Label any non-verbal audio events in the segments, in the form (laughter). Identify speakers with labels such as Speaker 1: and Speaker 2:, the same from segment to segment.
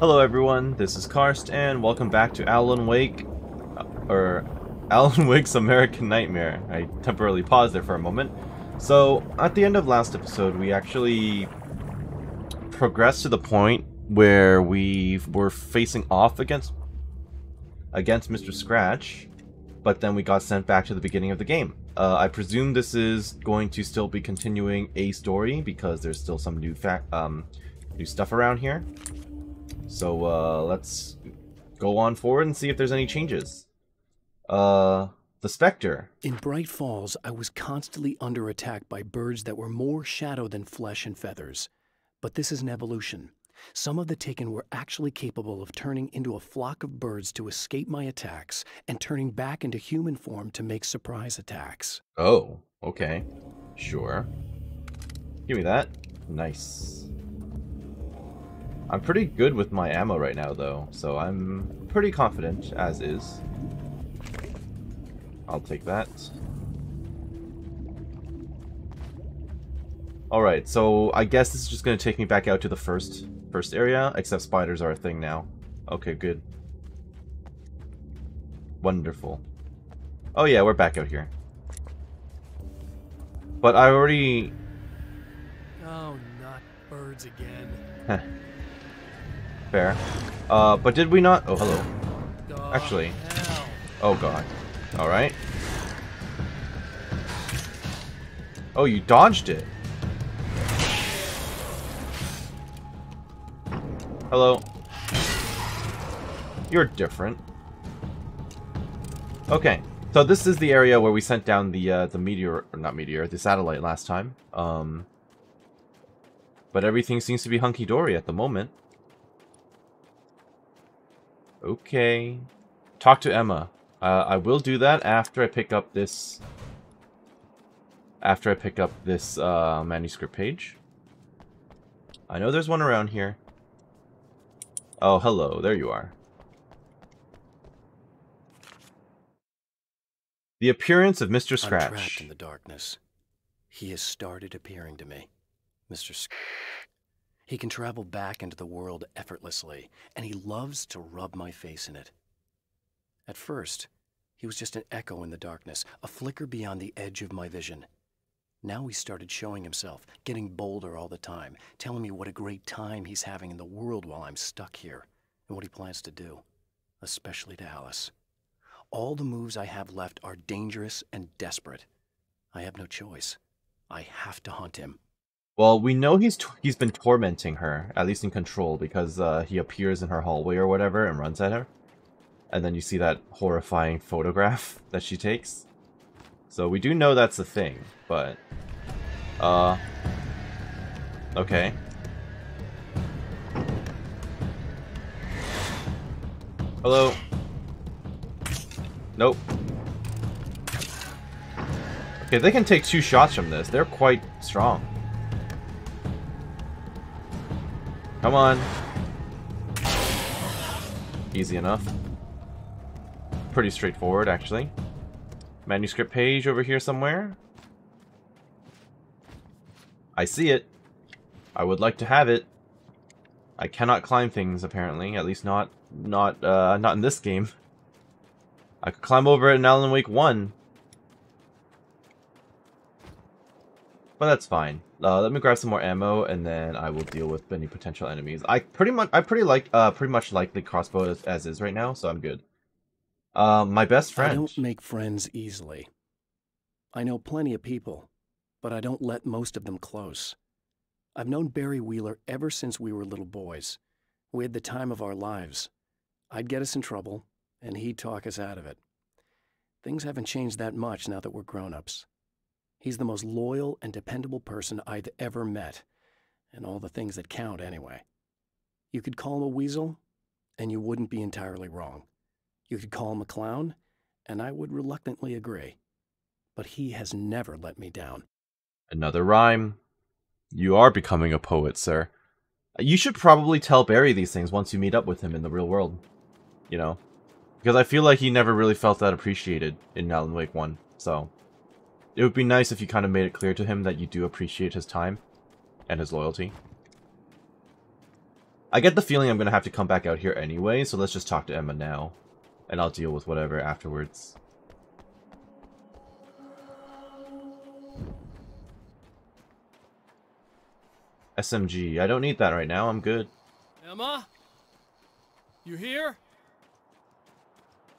Speaker 1: Hello everyone, this is Karst, and welcome back to Alan Wake, uh, or (laughs) Alan Wake's American Nightmare. I temporarily paused there for a moment. So, at the end of last episode, we actually progressed to the point where we were facing off against against Mr. Scratch, but then we got sent back to the beginning of the game. Uh, I presume this is going to still be continuing a story because there's still some new fact, um, new stuff around here. So uh, let's go on forward and see if there's any changes. Uh, the Spectre.
Speaker 2: In Bright Falls, I was constantly under attack by birds that were more shadow than flesh and feathers. But this is an evolution. Some of the Taken were actually capable of turning into a flock of birds to escape my attacks and turning back into human form to make surprise attacks.
Speaker 1: Oh, okay. Sure. Give me that. Nice. I'm pretty good with my ammo right now, though, so I'm pretty confident, as is. I'll take that. Alright, so I guess this is just going to take me back out to the first first area, except spiders are a thing now. Okay, good. Wonderful. Oh yeah, we're back out here. But I already...
Speaker 2: Oh, not birds again. (laughs)
Speaker 1: Fair. Uh, but did we not... Oh, hello. Actually. Oh god. Alright. Oh, you dodged it. Hello. You're different. Okay. So this is the area where we sent down the uh, the meteor, or not meteor, the satellite last time. Um, but everything seems to be hunky-dory at the moment. Okay. Talk to Emma. Uh, I will do that after I pick up this... After I pick up this uh, manuscript page. I know there's one around here. Oh, hello. There you are. The appearance of Mr.
Speaker 2: I'm trapped in the darkness. He has started appearing to me. Mr. Sc- he can travel back into the world effortlessly, and he loves to rub my face in it. At first, he was just an echo in the darkness, a flicker beyond the edge of my vision. Now he started showing himself, getting bolder all the time, telling me what a great time he's having in the world while I'm stuck here, and what he plans to do, especially to Alice. All the moves I have left are dangerous and desperate. I have no choice. I have to hunt him.
Speaker 1: Well, we know he's he's been tormenting her, at least in control, because uh, he appears in her hallway or whatever and runs at her. And then you see that horrifying photograph (laughs) that she takes. So we do know that's a thing, but... Uh... Okay. Hello? Nope. Okay, they can take two shots from this. They're quite strong. Come on. Easy enough. Pretty straightforward, actually. Manuscript page over here somewhere. I see it. I would like to have it. I cannot climb things, apparently. At least not, not, uh, not in this game. I could climb over it in Alan Wake 1. But that's fine. Uh, let me grab some more ammo, and then I will deal with any potential enemies. I pretty much, I pretty like, uh, pretty much like the crossbow as, as is right now, so I'm good. Uh, my best friend.
Speaker 2: I don't make friends easily. I know plenty of people, but I don't let most of them close. I've known Barry Wheeler ever since we were little boys. We had the time of our lives. I'd get us in trouble, and he'd talk us out of it. Things haven't changed that much now that we're grown-ups. He's the most loyal and dependable person I've ever met, and all the things that count anyway. You could call him a weasel, and you wouldn't be entirely wrong. You could call him a clown, and I would reluctantly agree. But he has never let me down.
Speaker 1: Another rhyme. You are becoming a poet, sir. You should probably tell Barry these things once you meet up with him in the real world. You know? Because I feel like he never really felt that appreciated in Alan Wake 1, so... It would be nice if you kind of made it clear to him that you do appreciate his time and his loyalty. I get the feeling I'm going to have to come back out here anyway, so let's just talk to Emma now. And I'll deal with whatever afterwards. SMG. I don't need that right now. I'm good.
Speaker 3: Emma? You here?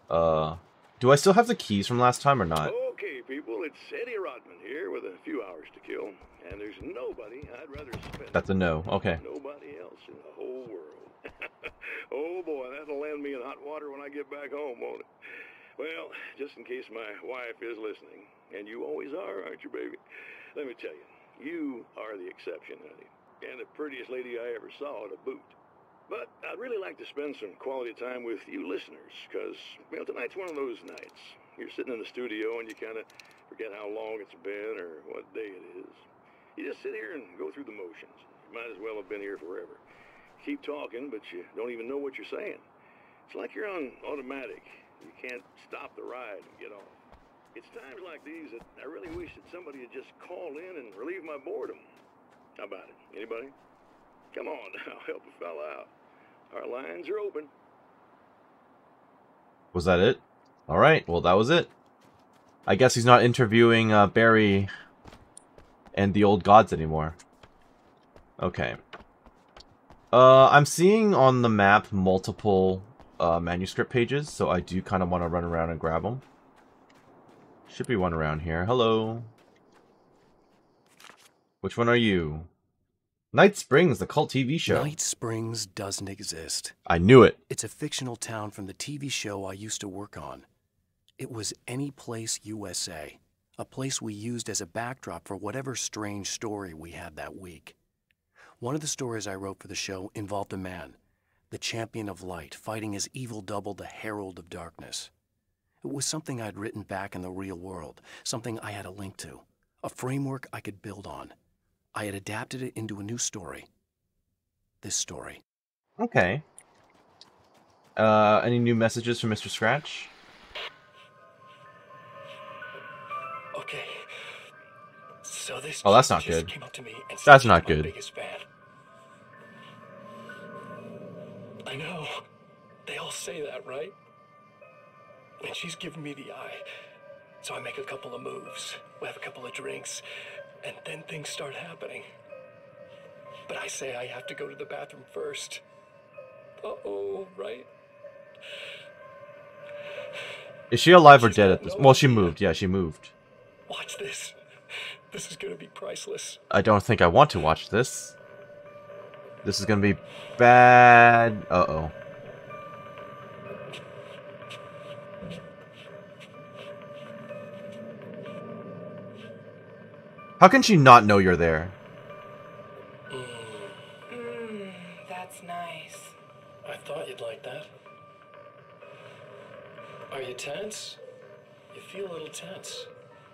Speaker 1: Uh, do I still have the keys from last time or not?
Speaker 4: People, it's Eddie Rodman here with a few hours to kill, and there's nobody I'd rather spend.
Speaker 1: That's a no. Okay.
Speaker 4: Nobody else in the whole world. (laughs) oh boy, that'll land me in hot water when I get back home, won't it? Well, just in case my wife is listening, and you always are, aren't you, baby? Let me tell you, you are the exception, honey, and the prettiest lady I ever saw at a boot. But I'd really like to spend some quality time with you listeners, because, well, tonight's one of those nights. You're sitting in the studio and you kind of forget how long it's been or what day it is. You just sit here and go through the motions. You might as well have been here forever. You keep talking, but you don't even know what you're saying. It's like you're on automatic. You can't stop the ride and get off. It's times like these that I really wish that somebody would just call in and relieve my boredom. How about it? Anybody? Come on (laughs) now, help a fella out. Our lines are open.
Speaker 1: Was that it? Alright, well that was it. I guess he's not interviewing uh, Barry and the old gods anymore. Okay. Uh, I'm seeing on the map multiple uh, manuscript pages, so I do kind of want to run around and grab them. Should be one around here. Hello. Which one are you? Night Springs, the cult TV show.
Speaker 2: Night Springs doesn't exist.
Speaker 1: I knew it.
Speaker 2: It's a fictional town from the TV show I used to work on. It was Any Place USA, a place we used as a backdrop for whatever strange story we had that week. One of the stories I wrote for the show involved a man, the champion of light, fighting his evil double, the Herald of Darkness. It was something I'd written back in the real world, something I had a link to, a framework I could build on. I had adapted it into a new story. This story.
Speaker 1: Okay. Uh, any new messages from Mr. Scratch?
Speaker 5: Okay. So this
Speaker 1: Oh, that's not good.
Speaker 5: Came up to me and
Speaker 1: That's not good.
Speaker 5: Biggest fan. I know. They all say that, right? And she's giving me the eye. So I make a couple of moves. We have a couple of drinks, and then things start happening. But I say I have to go to the bathroom first. Uh oh, right?
Speaker 1: Is she alive or
Speaker 5: She's
Speaker 1: dead at this? Well, she moved. Yeah, she moved.
Speaker 5: Watch this. This is gonna be priceless.
Speaker 1: I don't think I want to watch this. This is gonna be bad. Uh oh. How can she not know you're there?
Speaker 6: Mmm, that's nice.
Speaker 5: I thought you'd like that. Are you tense? You feel a little tense.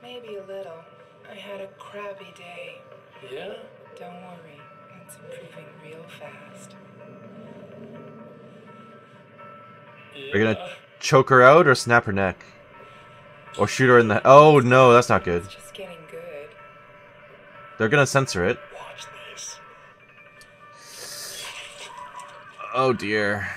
Speaker 6: Maybe a little. I had a crabby day.
Speaker 5: Yeah?
Speaker 6: Don't worry, it's improving real fast. Yeah.
Speaker 1: Are you gonna choke her out or snap her neck? Or shoot her in the... Oh, no, that's not good.
Speaker 6: It's just getting good.
Speaker 1: They're gonna censor it.
Speaker 5: Watch this.
Speaker 1: Oh, dear.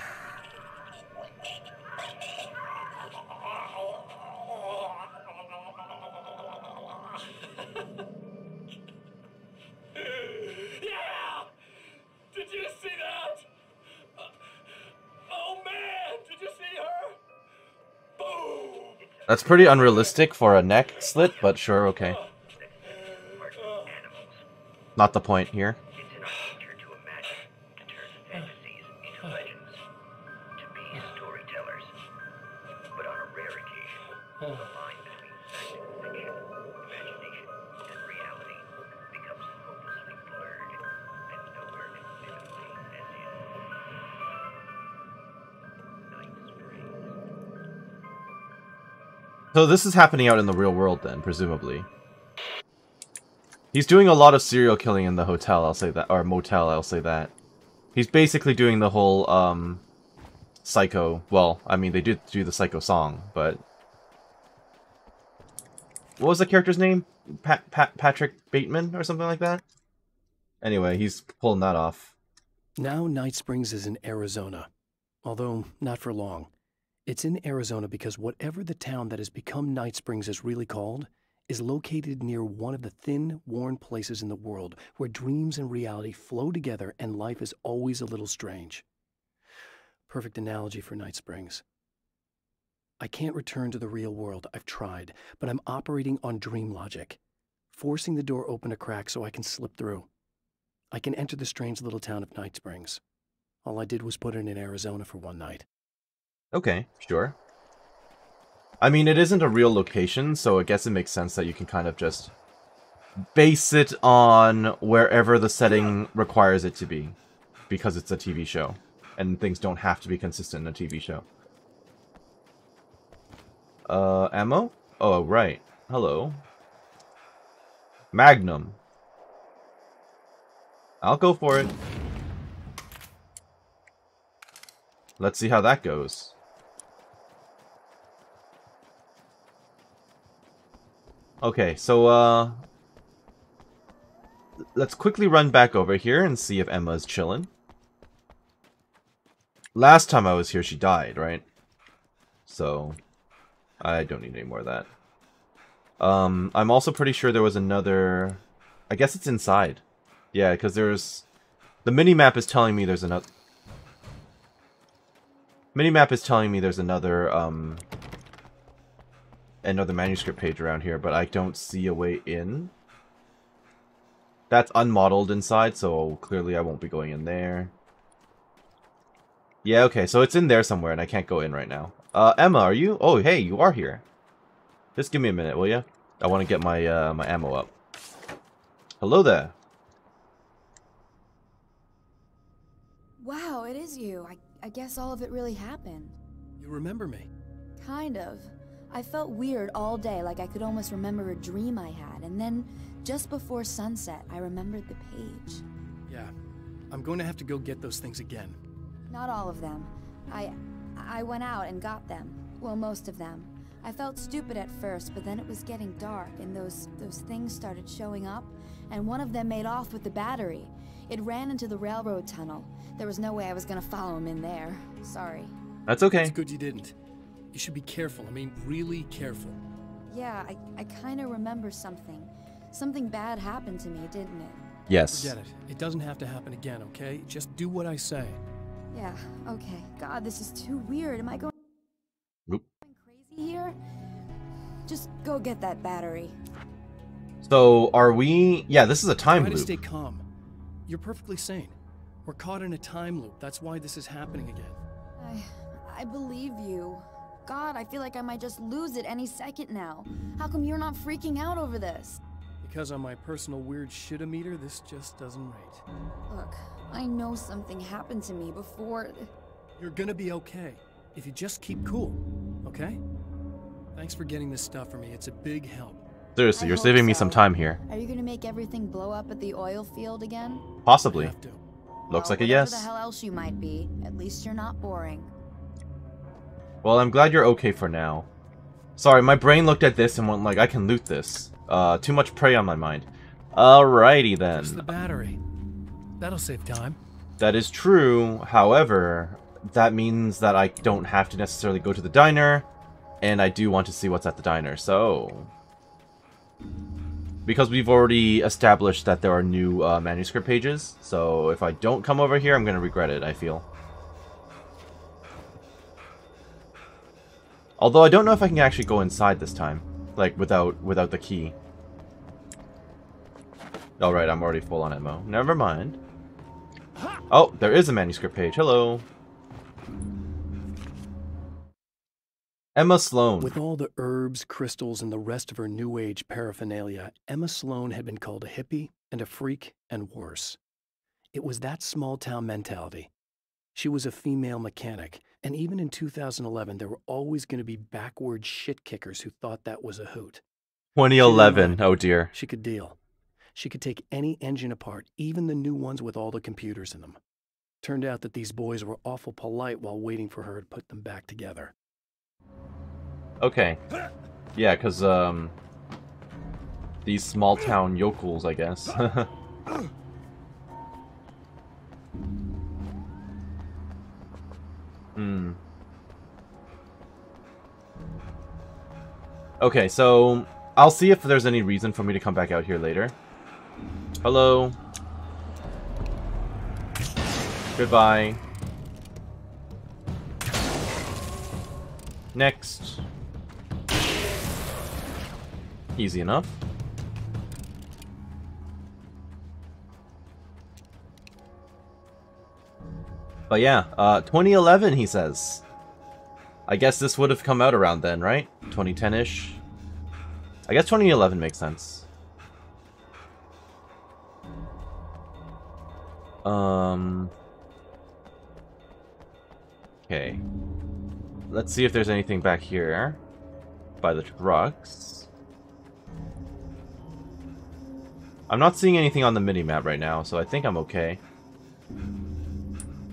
Speaker 1: That's pretty unrealistic for a neck slit, but sure, okay. Not the point here. So this is happening out in the real world then, presumably. He's doing a lot of serial killing in the hotel, I'll say that, or motel, I'll say that. He's basically doing the whole, um, psycho, well, I mean, they did do the psycho song, but... What was the character's name? Pat, Pat, Patrick Bateman or something like that? Anyway, he's pulling that off.
Speaker 2: Now Night Springs is in Arizona, although not for long. It's in Arizona because whatever the town that has become Night Springs is really called is located near one of the thin, worn places in the world where dreams and reality flow together and life is always a little strange. Perfect analogy for Night Springs. I can't return to the real world. I've tried, but I'm operating on dream logic, forcing the door open a crack so I can slip through. I can enter the strange little town of Night Springs. All I did was put it in Arizona for one night.
Speaker 1: Okay, sure. I mean, it isn't a real location, so I guess it makes sense that you can kind of just base it on wherever the setting requires it to be, because it's a TV show, and things don't have to be consistent in a TV show. Uh, ammo? Oh, right. Hello. Magnum. I'll go for it. Let's see how that goes. Okay, so, uh... Let's quickly run back over here and see if Emma's chilling. Last time I was here, she died, right? So, I don't need any more of that. Um, I'm also pretty sure there was another... I guess it's inside. Yeah, because there's... The mini-map is telling me there's another... Minimap is telling me there's another, um... Another manuscript page around here, but I don't see a way in. That's unmodeled inside, so clearly I won't be going in there. Yeah, okay, so it's in there somewhere, and I can't go in right now. Uh, Emma, are you? Oh, hey, you are here. Just give me a minute, will you? I want to get my, uh, my ammo up. Hello there.
Speaker 7: Wow, it is you. I, I guess all of it really happened.
Speaker 2: You remember me?
Speaker 7: Kind of. I felt weird all day, like I could almost remember a dream I had, and then just before sunset, I remembered the page.
Speaker 2: Yeah. I'm going to have to go get those things again.
Speaker 7: Not all of them. I I went out and got them. Well, most of them. I felt stupid at first, but then it was getting dark and those those things started showing up, and one of them made off with the battery. It ran into the railroad tunnel. There was no way I was gonna follow him in there. Sorry.
Speaker 1: That's okay.
Speaker 2: It's good you didn't. You should be careful. I mean, really careful.
Speaker 7: Yeah, I, I kinda remember something. Something bad happened to me, didn't it?
Speaker 1: Yes.
Speaker 2: Forget it. It doesn't have to happen again, okay? Just do what I say.
Speaker 7: Yeah, okay. God, this is too weird. Am I going
Speaker 1: Oop.
Speaker 7: crazy here? Just go get that battery.
Speaker 1: So, are we... Yeah, this is a time
Speaker 2: Try to
Speaker 1: loop.
Speaker 2: stay calm. You're perfectly sane. We're caught in a time loop. That's why this is happening again.
Speaker 7: I I believe you. God, I feel like I might just lose it any second now. How come you're not freaking out over this?
Speaker 2: Because on my personal weird shit-o-meter, this just doesn't rate.
Speaker 7: Look, I know something happened to me before.
Speaker 2: You're gonna be okay. If you just keep cool, okay? Thanks for getting this stuff for me. It's a big help.
Speaker 1: Seriously,
Speaker 7: I
Speaker 1: you're
Speaker 7: hope
Speaker 1: saving me some time here.
Speaker 7: Are you gonna make everything blow up at the oil field again?
Speaker 1: Possibly. Looks
Speaker 7: Well,
Speaker 1: like a
Speaker 7: whatever
Speaker 1: yes.
Speaker 7: the hell else you might be, at least you're not boring.
Speaker 1: Well, I'm glad you're okay for now. Sorry, my brain looked at this and went like, I can loot this. Uh, too much prey on my mind. Alrighty then.
Speaker 2: Just the battery. That'll save time.
Speaker 1: That is true. However, that means that I don't have to necessarily go to the diner, and I do want to see what's at the diner, so... Because we've already established that there are new uh, manuscript pages, so if I don't come over here, I'm going to regret it, I feel. Although I don't know if I can actually go inside this time, like without without the key. Alright, I'm already full on ammo. Never mind. Oh, there is a manuscript page. Hello. Emma Sloan.
Speaker 2: With all the herbs, crystals, and the rest of her New Age paraphernalia, Emma Sloan had been called a hippie and a freak and worse. It was that small town mentality. She was a female mechanic, and even in 2011, there were always going to be backward shit kickers who thought that was a hoot.
Speaker 1: 2011. Oh dear.
Speaker 2: She could deal. She could take any engine apart, even the new ones with all the computers in them. Turned out that these boys were awful polite while waiting for her to put them back together.
Speaker 1: Okay. Yeah, because, um... These small town yokels, I guess. (laughs) Hmm. Okay, so I'll see if there's any reason for me to come back out here later. Hello. Goodbye. Next. Easy enough. But yeah, uh, 2011, he says. I guess this would have come out around then, right? 2010-ish? I guess 2011 makes sense. Um... Okay. Let's see if there's anything back here. By the trucks. I'm not seeing anything on the mini-map right now, so I think I'm okay.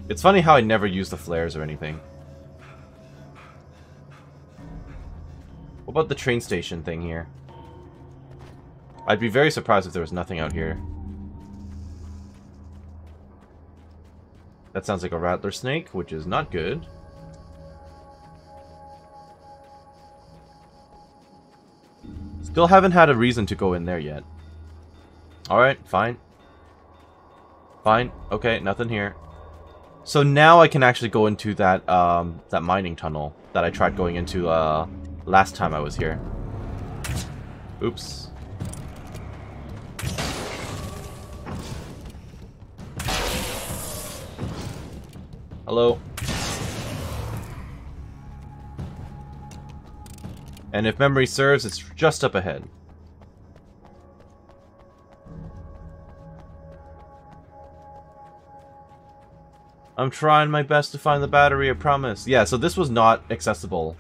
Speaker 1: It's funny how I never use the flares or anything. What about the train station thing here? I'd be very surprised if there was nothing out here. That sounds like a rattler snake, which is not good. Still haven't had a reason to go in there yet. Alright, fine. Fine. Okay, nothing here. So now I can actually go into that um, that mining tunnel that I tried going into uh, last time I was here. Oops. Hello. And if memory serves, it's just up ahead. I'm trying my best to find the battery, I promise. Yeah, so this was not accessible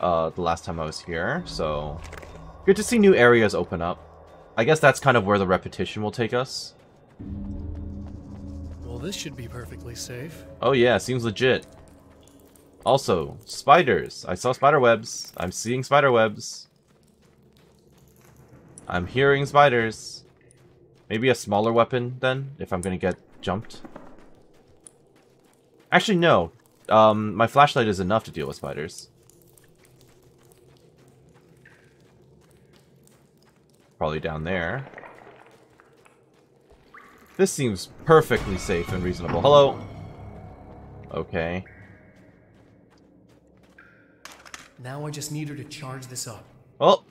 Speaker 1: uh, the last time I was here, so... Good to see new areas open up. I guess that's kind of where the repetition will take us.
Speaker 3: Well, this should be perfectly safe.
Speaker 1: Oh yeah, seems legit. Also, spiders. I saw spider webs. I'm seeing spider webs. I'm hearing spiders. Maybe a smaller weapon, then, if I'm gonna get jumped. Actually, no. Um, my flashlight is enough to deal with spiders. Probably down there. This seems perfectly safe and reasonable. Hello? Okay.
Speaker 2: Now I just need her to charge this up.
Speaker 1: Oh!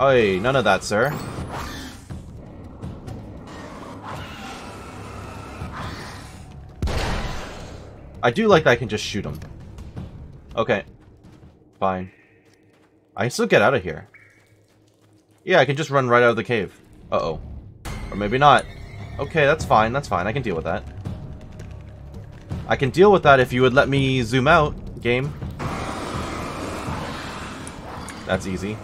Speaker 1: Oi, none of that, sir. I do like that I can just shoot him. Okay. Fine. I can still get out of here. Yeah, I can just run right out of the cave. Uh-oh. Or maybe not. Okay, that's fine, that's fine. I can deal with that. I can deal with that if you would let me zoom out, game. That's easy.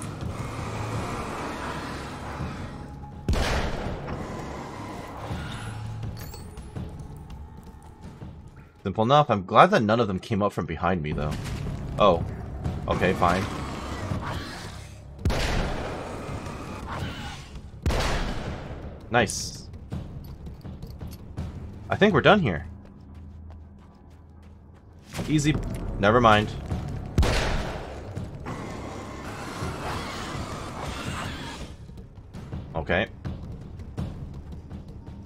Speaker 1: Simple enough. I'm glad that none of them came up from behind me, though. Oh. Okay, fine. Nice. I think we're done here. Easy. Never mind. Okay.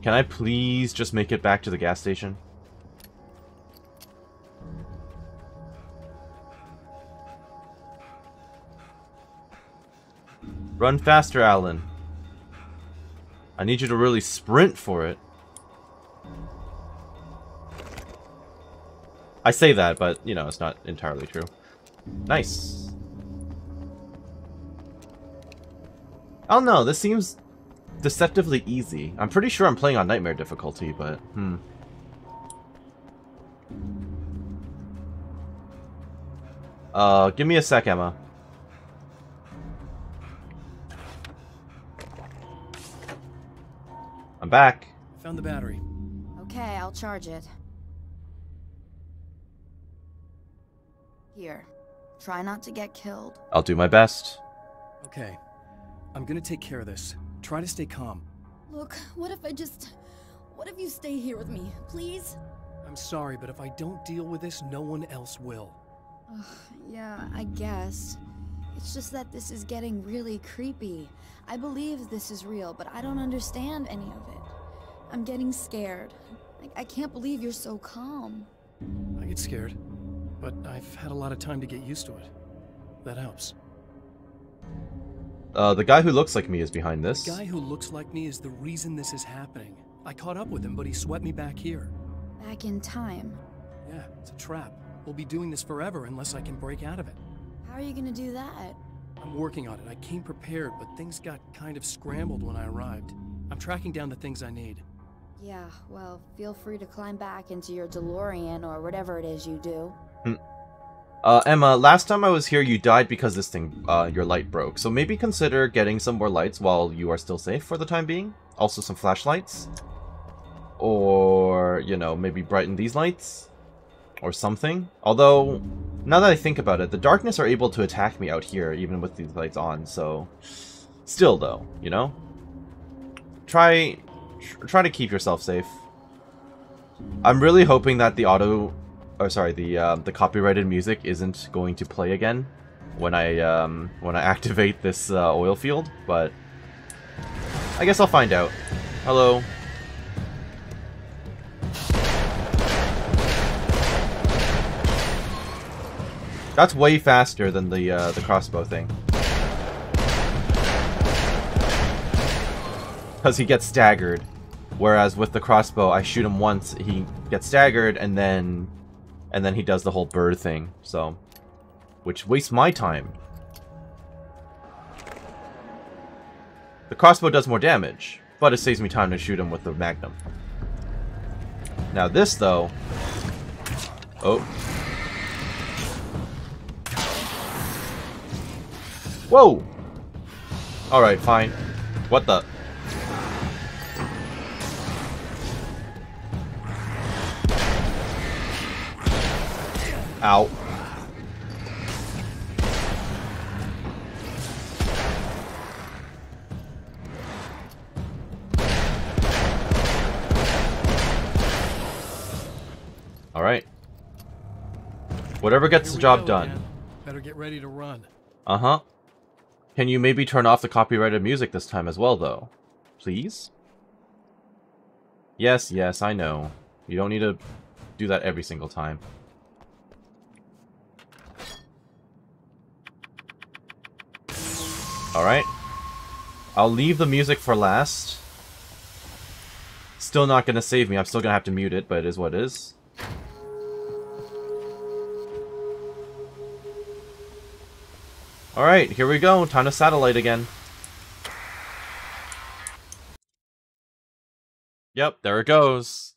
Speaker 1: Can I please just make it back to the gas station? Run faster, Alan. I need you to really sprint for it. I say that, but, you know, it's not entirely true. Nice. Don't know, this seems deceptively easy. I'm pretty sure I'm playing on Nightmare difficulty, but, hmm. Uh, give me a sec, Emma. I'm back.
Speaker 2: Found the battery.
Speaker 7: Okay, I'll charge it. Here. Try not to get killed.
Speaker 1: I'll do my best.
Speaker 2: Okay. I'm gonna take care of this. Try to stay calm.
Speaker 7: Look, what if I just. What if you stay here with me, please?
Speaker 2: I'm sorry, but if I don't deal with this, no one else will.
Speaker 7: Ugh, yeah, I guess. It's just that this is getting really creepy. I believe this is real, but I don't understand any of it. I'm getting scared. I, I can't believe you're so calm.
Speaker 2: I get scared, but I've had a lot of time to get used to it. That helps.
Speaker 1: Uh, the guy who looks like me is behind this.
Speaker 2: The guy who looks like me is the reason this is happening. I caught up with him, but he swept me back here.
Speaker 7: Back in time.
Speaker 2: Yeah, it's a trap. We'll be doing this forever unless I can break out of it.
Speaker 7: How are you gonna do that?
Speaker 2: I'm working on it. I came prepared, but things got kind of scrambled when I arrived. I'm tracking down the things I need.
Speaker 7: Yeah, well, feel free to climb back into your DeLorean or whatever it is you do.
Speaker 1: Uh, Emma, last time I was here, you died because this thing, uh, your light broke. So maybe consider getting some more lights while you are still safe for the time being. Also some flashlights. Or, you know, maybe brighten these lights. Or something. Although, now that I think about it, the darkness are able to attack me out here, even with these lights on, so... Still, though, you know? Try... tr- Try to keep yourself safe. I'm really hoping that the auto oh sorry, the um, the copyrighted music isn't going to play again when I um, when I (laughs) activate this uh, oil field, but I guess I'll find out. Hello. That's way faster than the uh, the crossbow thing. Because he gets staggered. Whereas with the crossbow, I shoot him once, he gets staggered, and then and then he does the whole bird thing, so... Which wastes my time. The crossbow does more damage, but it saves me time to shoot him with the magnum. Now this, though... Oh. Whoa! Alright, fine. What the... Ow. Alright. Whatever gets the job
Speaker 2: go
Speaker 1: done.
Speaker 2: again. Better get ready to run.
Speaker 1: Uh-huh. Can you maybe turn off the copyrighted music this time as well, though? Please? Yes, yes, I know. You don't need to do that every single time. Alright. I'll leave the music for last. Still not gonna save me. I'm still gonna have to mute it, but it is what it is. Alright, here we go. Time to satellite again. Yep, there it goes.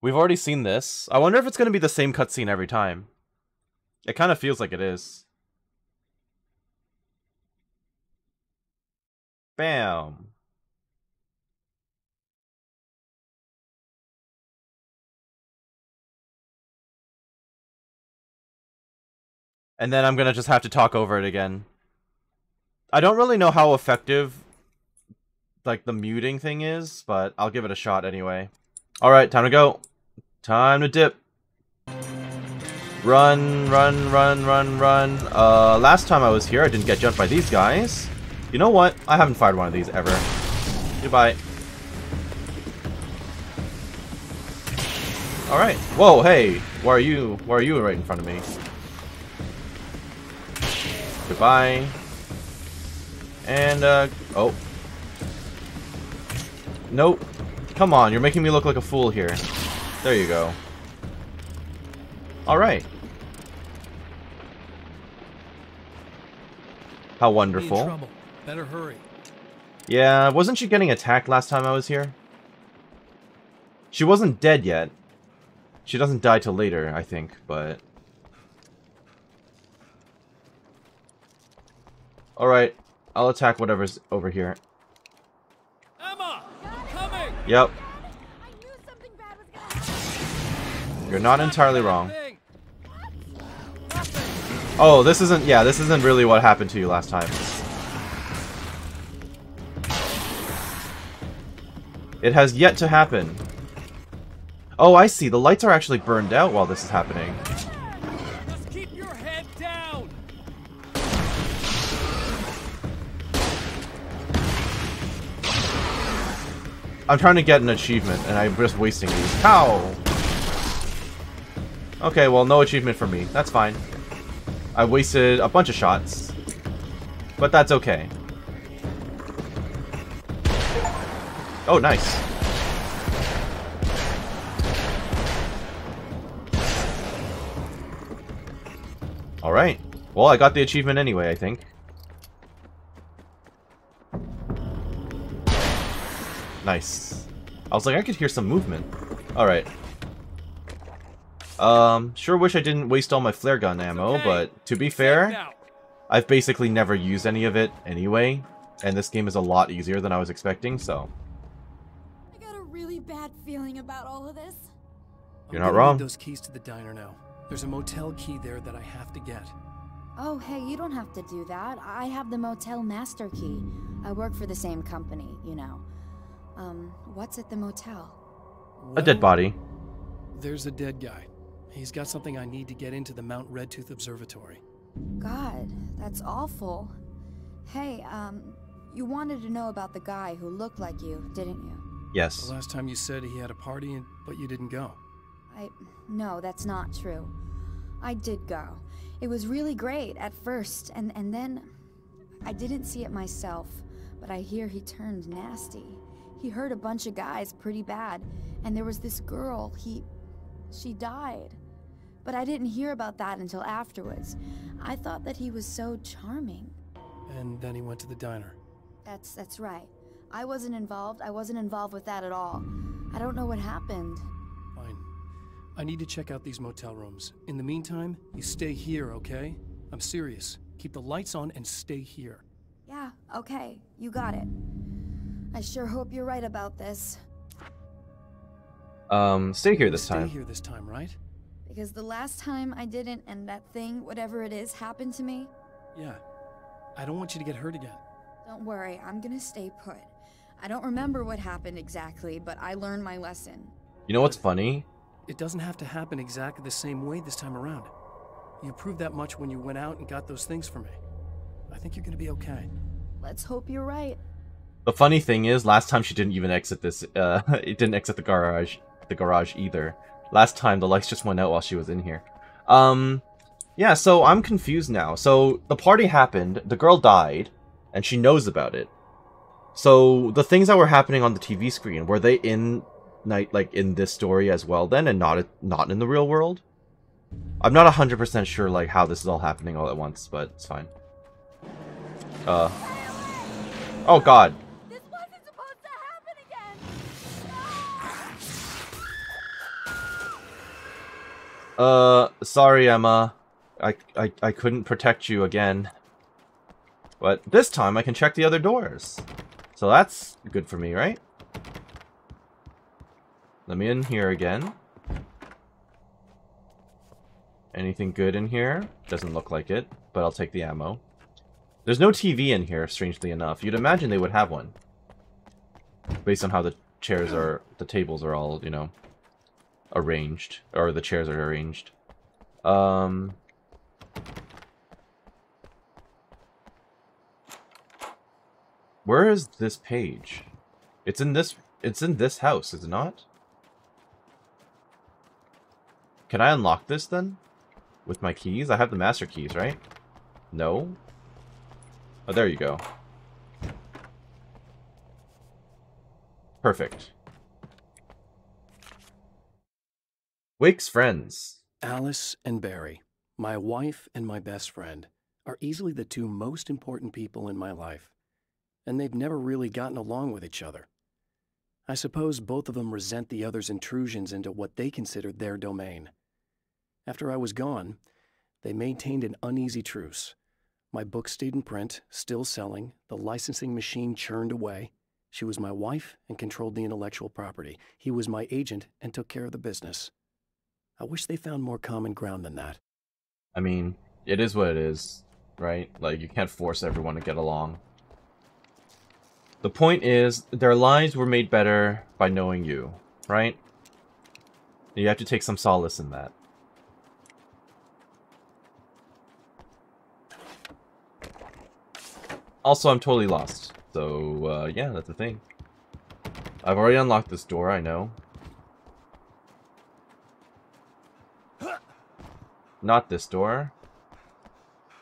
Speaker 1: We've already seen this. I wonder if it's going to be the same cutscene every time. It kind of feels like it is. Bam. And then I'm to just have to talk over it again. I don't really know how effective like the muting thing is, but I'll give it a shot anyway. Alright, time to go. Time to dip. Run, run, run, run, run. Uh, last time I was here, I didn't get jumped by these guys. You know what? I haven't fired one of these ever. Goodbye. Alright. Whoa, hey. Why are you, why are you right in front of me? Goodbye. And, uh, oh. Nope. Come on, you're making me look like a fool here. There you go. Alright. How wonderful.
Speaker 2: Better hurry.
Speaker 1: Yeah, wasn't she getting attacked last time I was here? She wasn't dead yet. She doesn't die till later, I think, but... Alright, I'll attack whatever's over here.
Speaker 2: Emma, coming.
Speaker 1: Yep. You're not entirely wrong. Oh, this isn't, yeah, this isn't really what happened to you last time. It has yet to happen. Oh, I see. The lights are actually burned out while this is happening. I'm trying to get an achievement, and I'm just wasting these. How? Okay, well, no achievement for me. That's fine. I wasted a bunch of shots. But that's okay. Oh, nice. Alright. Well, I got the achievement anyway, I think. Nice. I was like, I could hear some movement. Alright. Um, sure wish I didn't waste all my flare gun ammo,
Speaker 2: okay.
Speaker 1: but to be fair. I've basically never used any of it anyway, and this game is a lot easier than I was expecting, so...
Speaker 7: I got a really bad feeling about all of this.
Speaker 1: You're
Speaker 2: I'm
Speaker 1: not wrong.
Speaker 2: Those keys to the diner now. There's a motel key there that I have to get.
Speaker 7: Oh, hey, you don't have to do that. I have the motel master key. I work for the same company, you know. Um, what's at the motel?
Speaker 1: A dead body.
Speaker 2: There's a dead guy. He's got something I need to get into the Mount Redtooth Observatory.
Speaker 7: God, that's awful. Hey, um, you wanted to know about the guy who looked like you, didn't you?
Speaker 2: The
Speaker 1: Yes.
Speaker 2: last time you said he had a party, but you didn't go.
Speaker 7: I. No, that's not true. I did go. It was really great at first, and, and then. I didn't see it myself, but I hear he turned nasty. He hurt a bunch of guys pretty bad, and there was this girl, he. She died. But I didn't hear about that until afterwards. I thought that he was so charming.
Speaker 2: And then he went to the diner.
Speaker 7: That's that's right. I wasn't involved. I wasn't involved with that at all. I don't know what happened.
Speaker 2: Fine. I need to check out these motel rooms. In the meantime, you stay here, okay? I'm serious. Keep the lights on and stay here.
Speaker 7: Yeah, okay. You got it. I sure hope you're right about this.
Speaker 1: Um, stay here this time.
Speaker 2: stay here this time, right?
Speaker 7: Because the last time I didn't, and that thing, whatever it is, happened to me,
Speaker 2: Yeah. I don't want you to get hurt again.
Speaker 7: don't worry, I'm gonna stay put. I don't remember what happened exactly, but I learned my lesson.
Speaker 1: You know what's funny?
Speaker 2: It doesn't have to happen exactly the same way this time around. You proved that much when you went out and got those things for me. I think you're gonna be okay.
Speaker 7: Let's hope you're right.
Speaker 1: The funny thing is, last time she didn't even exit this, uh, (laughs) it didn't exit the garage, the garage either. Last time the lights just went out while she was in here. Um, yeah, so I'm confused now. So the party happened, the girl died, and she knows about it. So the things that were happening on the TV screen, were they in night like in this story as well then and not not in the real world? I'm not 100% sure like how this is all happening all at once, but it's fine. Uh Oh god. Uh, sorry, Emma. I, I, I couldn't protect you again. But this time I can check the other doors. So that's good for me, right? Let me in here again. Anything good in here? Doesn't look like it, but I'll take the ammo. There's no TV in here, strangely enough. You'd imagine they would have one. Based on how the chairs are, the tables are all, you know, arranged. Or the chairs are arranged. Um... Where is this page? It's in this, it's in this house, is it not? Can I unlock this then? With my keys? I have the master keys, right? No? Oh, there you go. Perfect. Wake's friends.
Speaker 2: Alice and Barry, my wife and my best friend, are easily the two most important people in my life, and they've never really gotten along with each other. I suppose both of them resent the other's intrusions into what they considered their domain. After I was gone, they maintained an uneasy truce. My book stayed in print, still selling, the licensing machine churned away. She was my wife and controlled the intellectual property. He was my agent and took care of the business. I wish they found more common ground than that.
Speaker 1: I mean, it is what it is, right? Like, you can't force everyone to get along. The point is, their lives were made better by knowing you, right? You have to take some solace in that. Also, I'm totally lost. So, uh, yeah, that's the thing. I've already unlocked this door, I know. Not this door.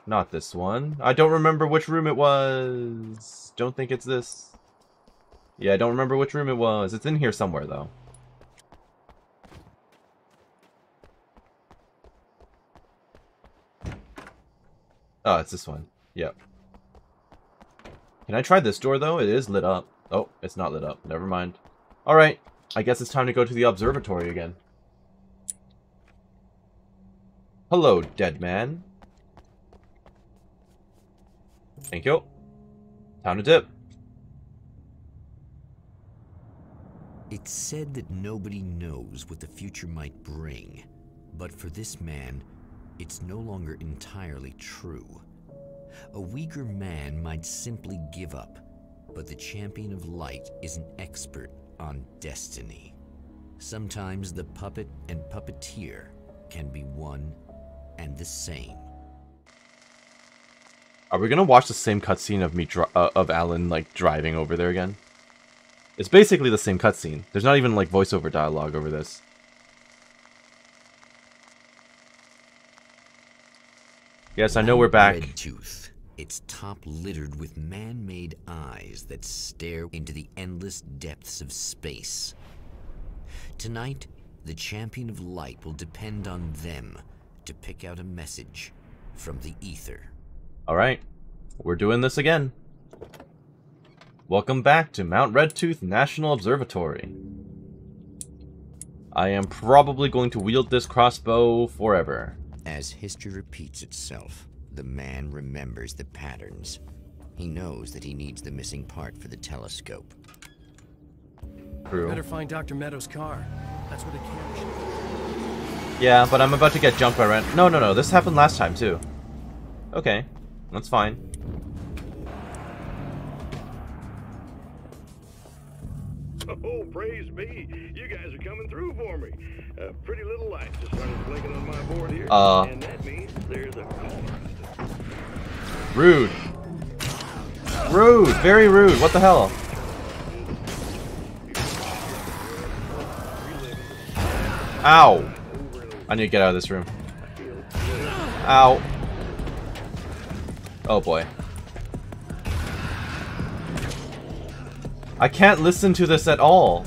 Speaker 1: Not this one. I don't remember which room it was. Don't think it's this. Yeah, I don't remember which room it was. It's in here somewhere, though. Oh, it's this one. Yep. Can I try this door, though? It is lit up. Oh, it's not lit up. Never mind. Alright. I guess it's time to go to the observatory again. Hello, dead man. Thank you. Time to dip.
Speaker 8: It's said that nobody knows what the future might bring, but for this man, it's no longer entirely true. A weaker man might simply give up, but the champion of light is an expert on destiny. Sometimes the puppet and puppeteer can be one and the same.
Speaker 1: Are we gonna watch the same cutscene of me uh, of Alan like driving over there again? It's basically the same cutscene. There's not even like voiceover dialogue over this. Yes, I know we're back.
Speaker 8: Redtooth, its top littered with man-made eyes that stare into the endless depths of space. Tonight, the champion of light will depend on them to pick out a message from the ether.
Speaker 1: Alright, we're doing this again. Welcome back to Mount Redtooth National Observatory. I am probably going to wield this crossbow forever.
Speaker 8: As history repeats itself, the man remembers the patterns. He knows that he needs the missing part for the telescope.
Speaker 1: True.
Speaker 2: Better find Dr. Meadows' car. That's where the camera should be.
Speaker 1: Yeah, but I'm about to get jumped by Ren. No, no, no. This happened last time, too. Okay. That's fine.
Speaker 4: Oh, praise be. You guys are coming through for me. A pretty little light just started blinking on my board here.
Speaker 1: Uh.
Speaker 4: And that means there's a caller.
Speaker 1: Rude. Rude. Very rude. What the hell? Ow. I need to get out of this room. Ow. Oh boy. I can't listen to this at all.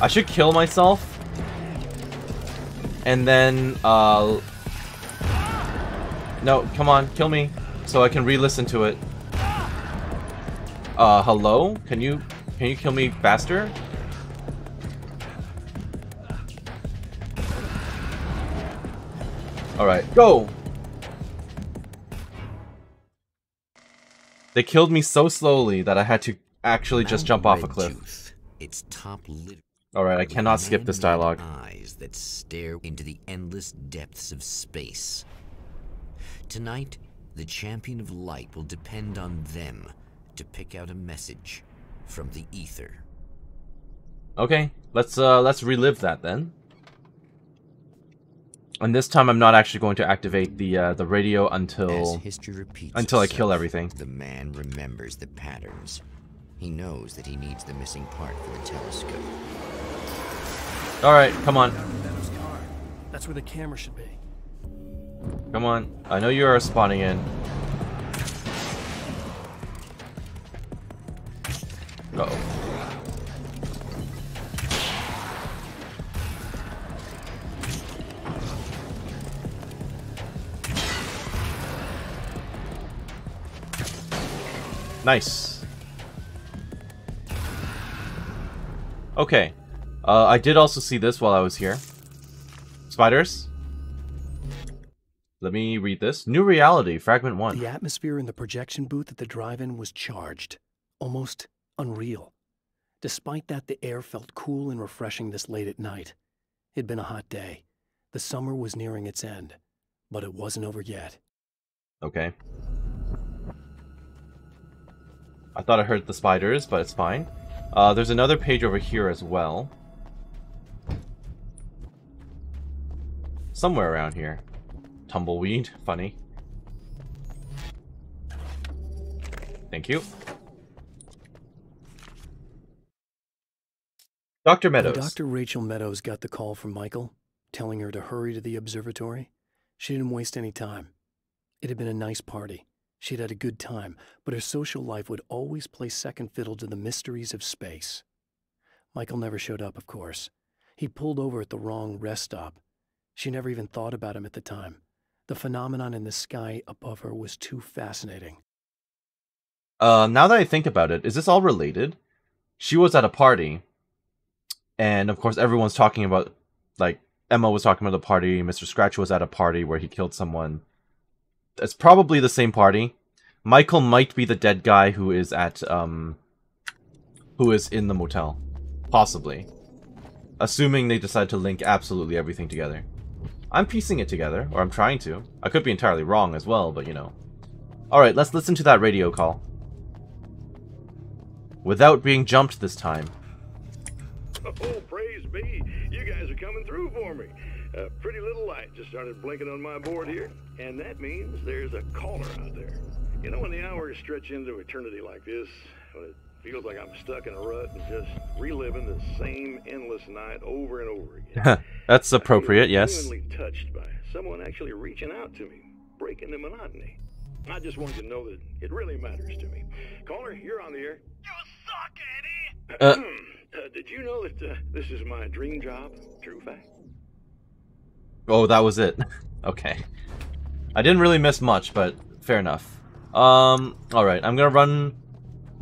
Speaker 1: I should kill myself. And then, uh... No, come on, kill me. So I can re-listen to it. Uh, hello? Can you, can you kill me faster? Alright, go! They killed me so slowly that I had to actually just jump off a cliff.
Speaker 8: tooth, its top lit
Speaker 1: Alright, I cannot skip this dialogue.
Speaker 8: Eyes that stare into the endless depths of space. Tonight, the champion of light will depend on them to pick out a message from the ether.
Speaker 1: Okay, let's uh let's relive that then. And this time I'm not actually going to activate the uh, the radio
Speaker 8: As
Speaker 1: until
Speaker 8: history
Speaker 1: until I kill everything.
Speaker 8: The man remembers the patterns. He knows that he needs the missing part for the telescope.
Speaker 1: All right, come on.
Speaker 2: Dr. Meadows' car. That's where the camera should be.
Speaker 1: Come on. I know you are spawning in. Uh-oh. Nice. Okay. Uh, I did also see this while I was here. Spiders? Let me read this. New Reality, Fragment 1.
Speaker 2: The atmosphere in the projection booth at the drive-in was charged, almost unreal. Despite that, the air felt cool and refreshing this late at night. It'd been a hot day. The summer was nearing its end, but it wasn't over yet.
Speaker 1: Okay. I thought I heard the spiders, but it's fine. Uh, there's another page over here as well. Somewhere around here. Tumbleweed. Funny. Thank you. Dr. Meadows.
Speaker 2: When Dr. Rachel Meadows got the call from Michael, telling her to hurry to the observatory, she didn't waste any time. It had been a nice party. She'd had a good time, but her social life would always play second fiddle to the mysteries of space. Michael never showed up, of course. He pulled over at the wrong rest stop. She never even thought about him at the time. The phenomenon in the sky above her was too fascinating.
Speaker 1: Uh, now that I think about it, is this all related? She was at a party, and of course everyone's talking about, like, Emma was talking about the party, Mr. Scratch was at a party where he killed someone. It's probably the same party. Michael might be the dead guy who is at, um, who is in the motel. Possibly. Assuming they decide to link absolutely everything together. I'm piecing it together, or I'm trying to. I could be entirely wrong as well, but you know. Alright, let's listen to that radio call. Without being jumped this time.
Speaker 4: Oh, praise be. You guys are coming through for me. A pretty little light just started blinking on my board here, and that means there's a caller out there. You know when the hours stretch into eternity like this, when it feels like I'm stuck in a rut and just reliving the same endless night over and over again. (laughs)
Speaker 1: That's appropriate, yes.
Speaker 4: Genuinely touched by someone actually reaching out to me, breaking the monotony. I just wanted to know that it really matters to me. Caller, you're on the air. You suck, Eddie.
Speaker 1: Uh,
Speaker 4: Uh, (clears throat) did you know that uh, this is my dream job? True fact.
Speaker 1: Oh, that was it. (laughs) okay. I didn't really miss much, but fair enough. Um, alright, I'm gonna run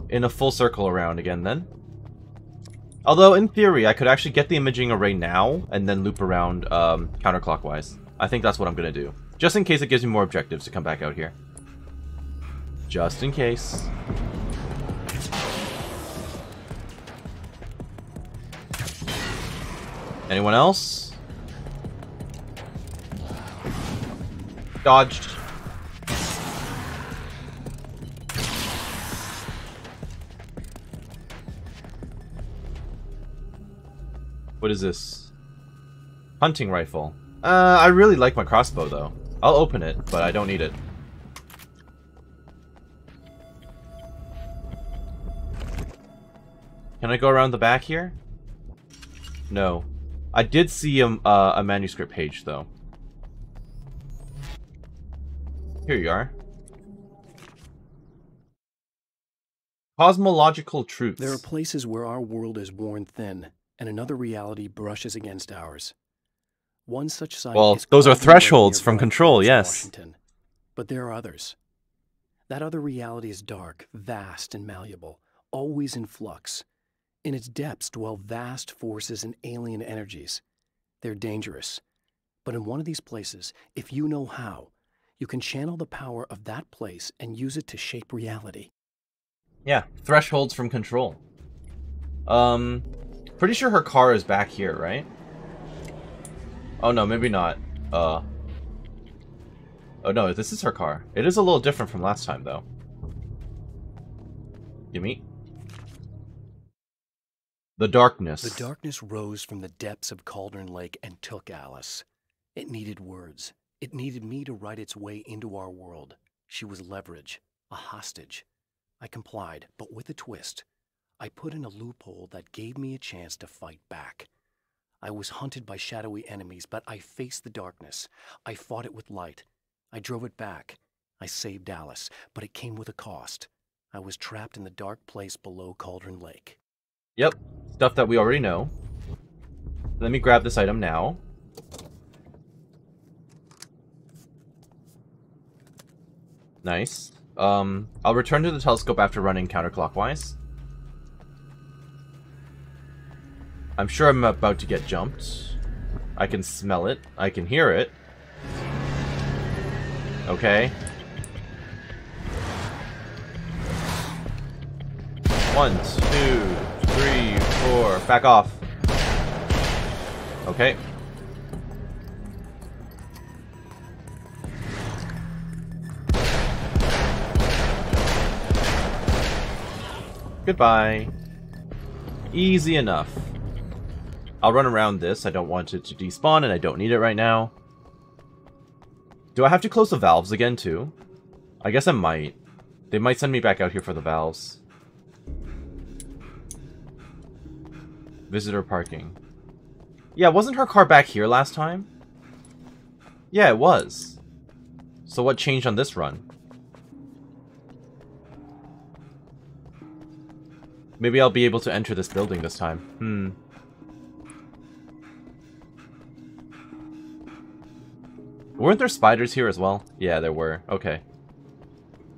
Speaker 1: in a full circle around again then. Although, in theory, I could actually get the imaging array now, and then loop around um, counterclockwise. I think that's what I'm gonna do. Just in case it gives me more objectives to come back out here. Just in case. Anyone else? Dodged. What is this? Hunting rifle. Uh, I really like my crossbow, though. I'll open it, but I don't need it. Can I go around the back here? No. I did see a, uh, a manuscript page, though. Here you are. Cosmological truths.
Speaker 2: There are places where our world is worn thin, and another reality brushes against ours. One such site
Speaker 1: Well, those are thresholds from Control, yes.
Speaker 2: Washington. But there are others. That other reality is dark, vast, and malleable, always in flux. In its depths dwell vast forces and alien energies. They're dangerous. But in one of these places, if you know how, you can channel the power of that place and use it to shape reality.
Speaker 1: Yeah, thresholds from Control. Um, pretty sure her car is back here, right? Oh no, maybe not. Uh. Oh no, this is her car. It is a little different from last time, though. Gimme. The darkness.
Speaker 2: The darkness rose from the depths of Cauldron Lake and took Alice. It needed words. It needed me to write its way into our world. She was leverage, a hostage. I complied, but with a twist. I put in a loophole that gave me a chance to fight back. I was hunted by shadowy enemies, but I faced the darkness. I fought it with light. I drove it back. I saved Alice, but it came with a cost. I was trapped in the dark place below Cauldron Lake.
Speaker 1: Yep, stuff that we already know. Let me grab this item now. Nice. Um, I'll return to the telescope after running counterclockwise. I'm sure I'm about to get jumped. I can smell it. I can hear it. Okay. One, two, three, four. Back off. Okay. Goodbye. Easy enough. I'll run around this. I don't want it to despawn, and I don't need it right now. Do I have to close the valves again, too? I guess I might. They might send me back out here for the valves. Visitor parking. Yeah, wasn't her car back here last time? Yeah, it was. So what changed on this run? Maybe I'll be able to enter this building this time. Hmm. Weren't there spiders here as well? Yeah, there were. Okay.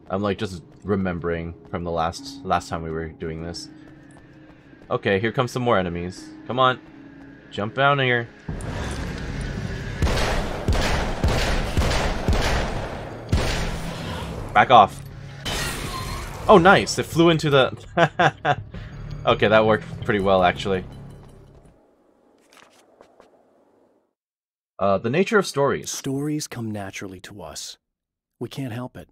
Speaker 1: I'm like just remembering from the last last time we were doing this. Okay, here comes some more enemies. Come on. Jump down here. Back off. Oh, nice. It flew into the... (laughs) okay, that worked pretty well, actually. Uh, the nature of stories.
Speaker 2: Stories come naturally to us. We can't help it.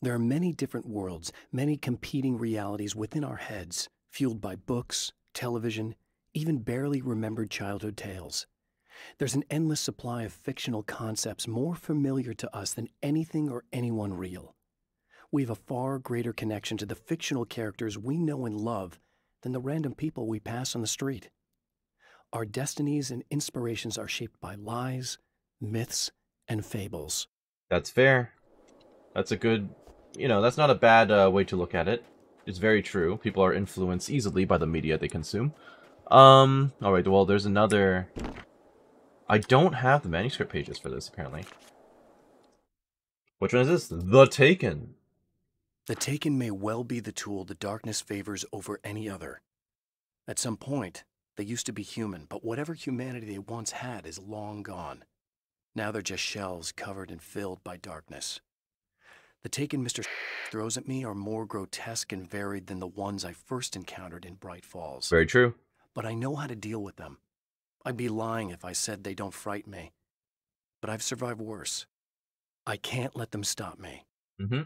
Speaker 2: There are many different worlds, many competing realities within our heads, fueled by books, television, even barely remembered childhood tales. There's an endless supply of fictional concepts more familiar to us than anything or anyone real. We have a far greater connection to the fictional characters we know and love than the random people we pass on the street. Our destinies and inspirations are shaped by lies, myths, and fables.
Speaker 1: That's fair. That's a good, you know, that's not a bad uh, way to look at it. It's very true. People are influenced easily by the media they consume. Um, alright, well, there's another... I don't have the manuscript pages for this, apparently. Which one is this? The Taken.
Speaker 2: The Taken may well be the tool the darkness favors over any other. At some point, they used to be human, but whatever humanity they once had is long gone. Now they're just shells covered and filled by darkness. The Taken Mr. (laughs) throws at me are more grotesque and varied than the ones I first encountered in Bright Falls.
Speaker 1: Very true.
Speaker 2: But I know how to deal with them. I'd be lying if I said they don't frighten me. But I've survived worse. I can't let them stop me.
Speaker 1: Mm-hmm.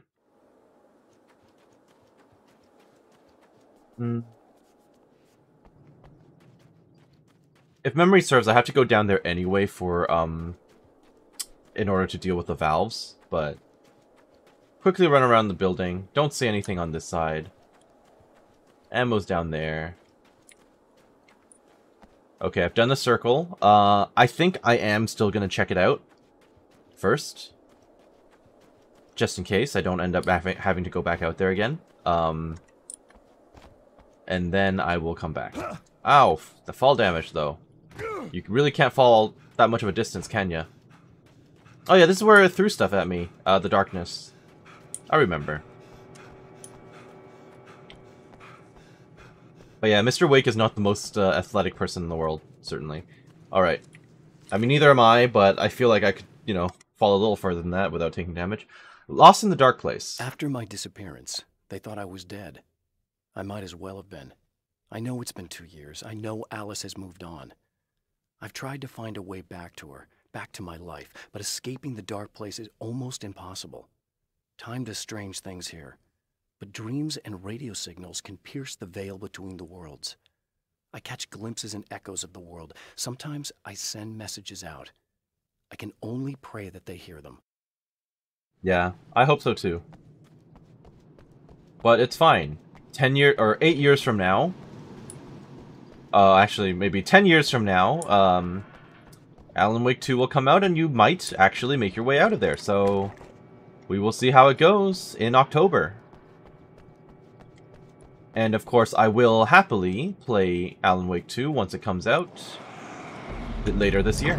Speaker 1: Mm. If memory serves, I have to go down there anyway for, um, in order to deal with the valves, but quickly run around the building. Don't see anything on this side. Ammo's down there. Okay, I've done the circle. Uh, I think I am still going to check it out first. Just in case I don't end up having to go back out there again. Um, and then I will come back. Ow, the fall damage, though. You really can't fall that much of a distance, can you? Oh yeah, this is where it threw stuff at me. Uh, the darkness. I remember. But yeah, Mr. Wake is not the most uh, athletic person in the world, certainly. Alright. I mean, neither am I, but I feel like I could, you know, fall a little further than that without taking damage. Lost in the Dark Place.
Speaker 2: After my disappearance, they thought I was dead. I might as well have been. I know it's been two years. I know Alice has moved on. I've tried to find a way back to her, back to my life, but escaping the dark place is almost impossible. Time does strange things here, but dreams and radio signals can pierce the veil between the worlds. I catch glimpses and echoes of the world. Sometimes I send messages out. I can only pray that they hear them.
Speaker 1: Yeah, I hope so too. But it's fine. Ten year or eight years from now, uh, actually, maybe 10 years from now, um, Alan Wake 2 will come out and you might actually make your way out of there. So, we will see how it goes in October. And of course, I will happily play Alan Wake 2 once it comes out later this year.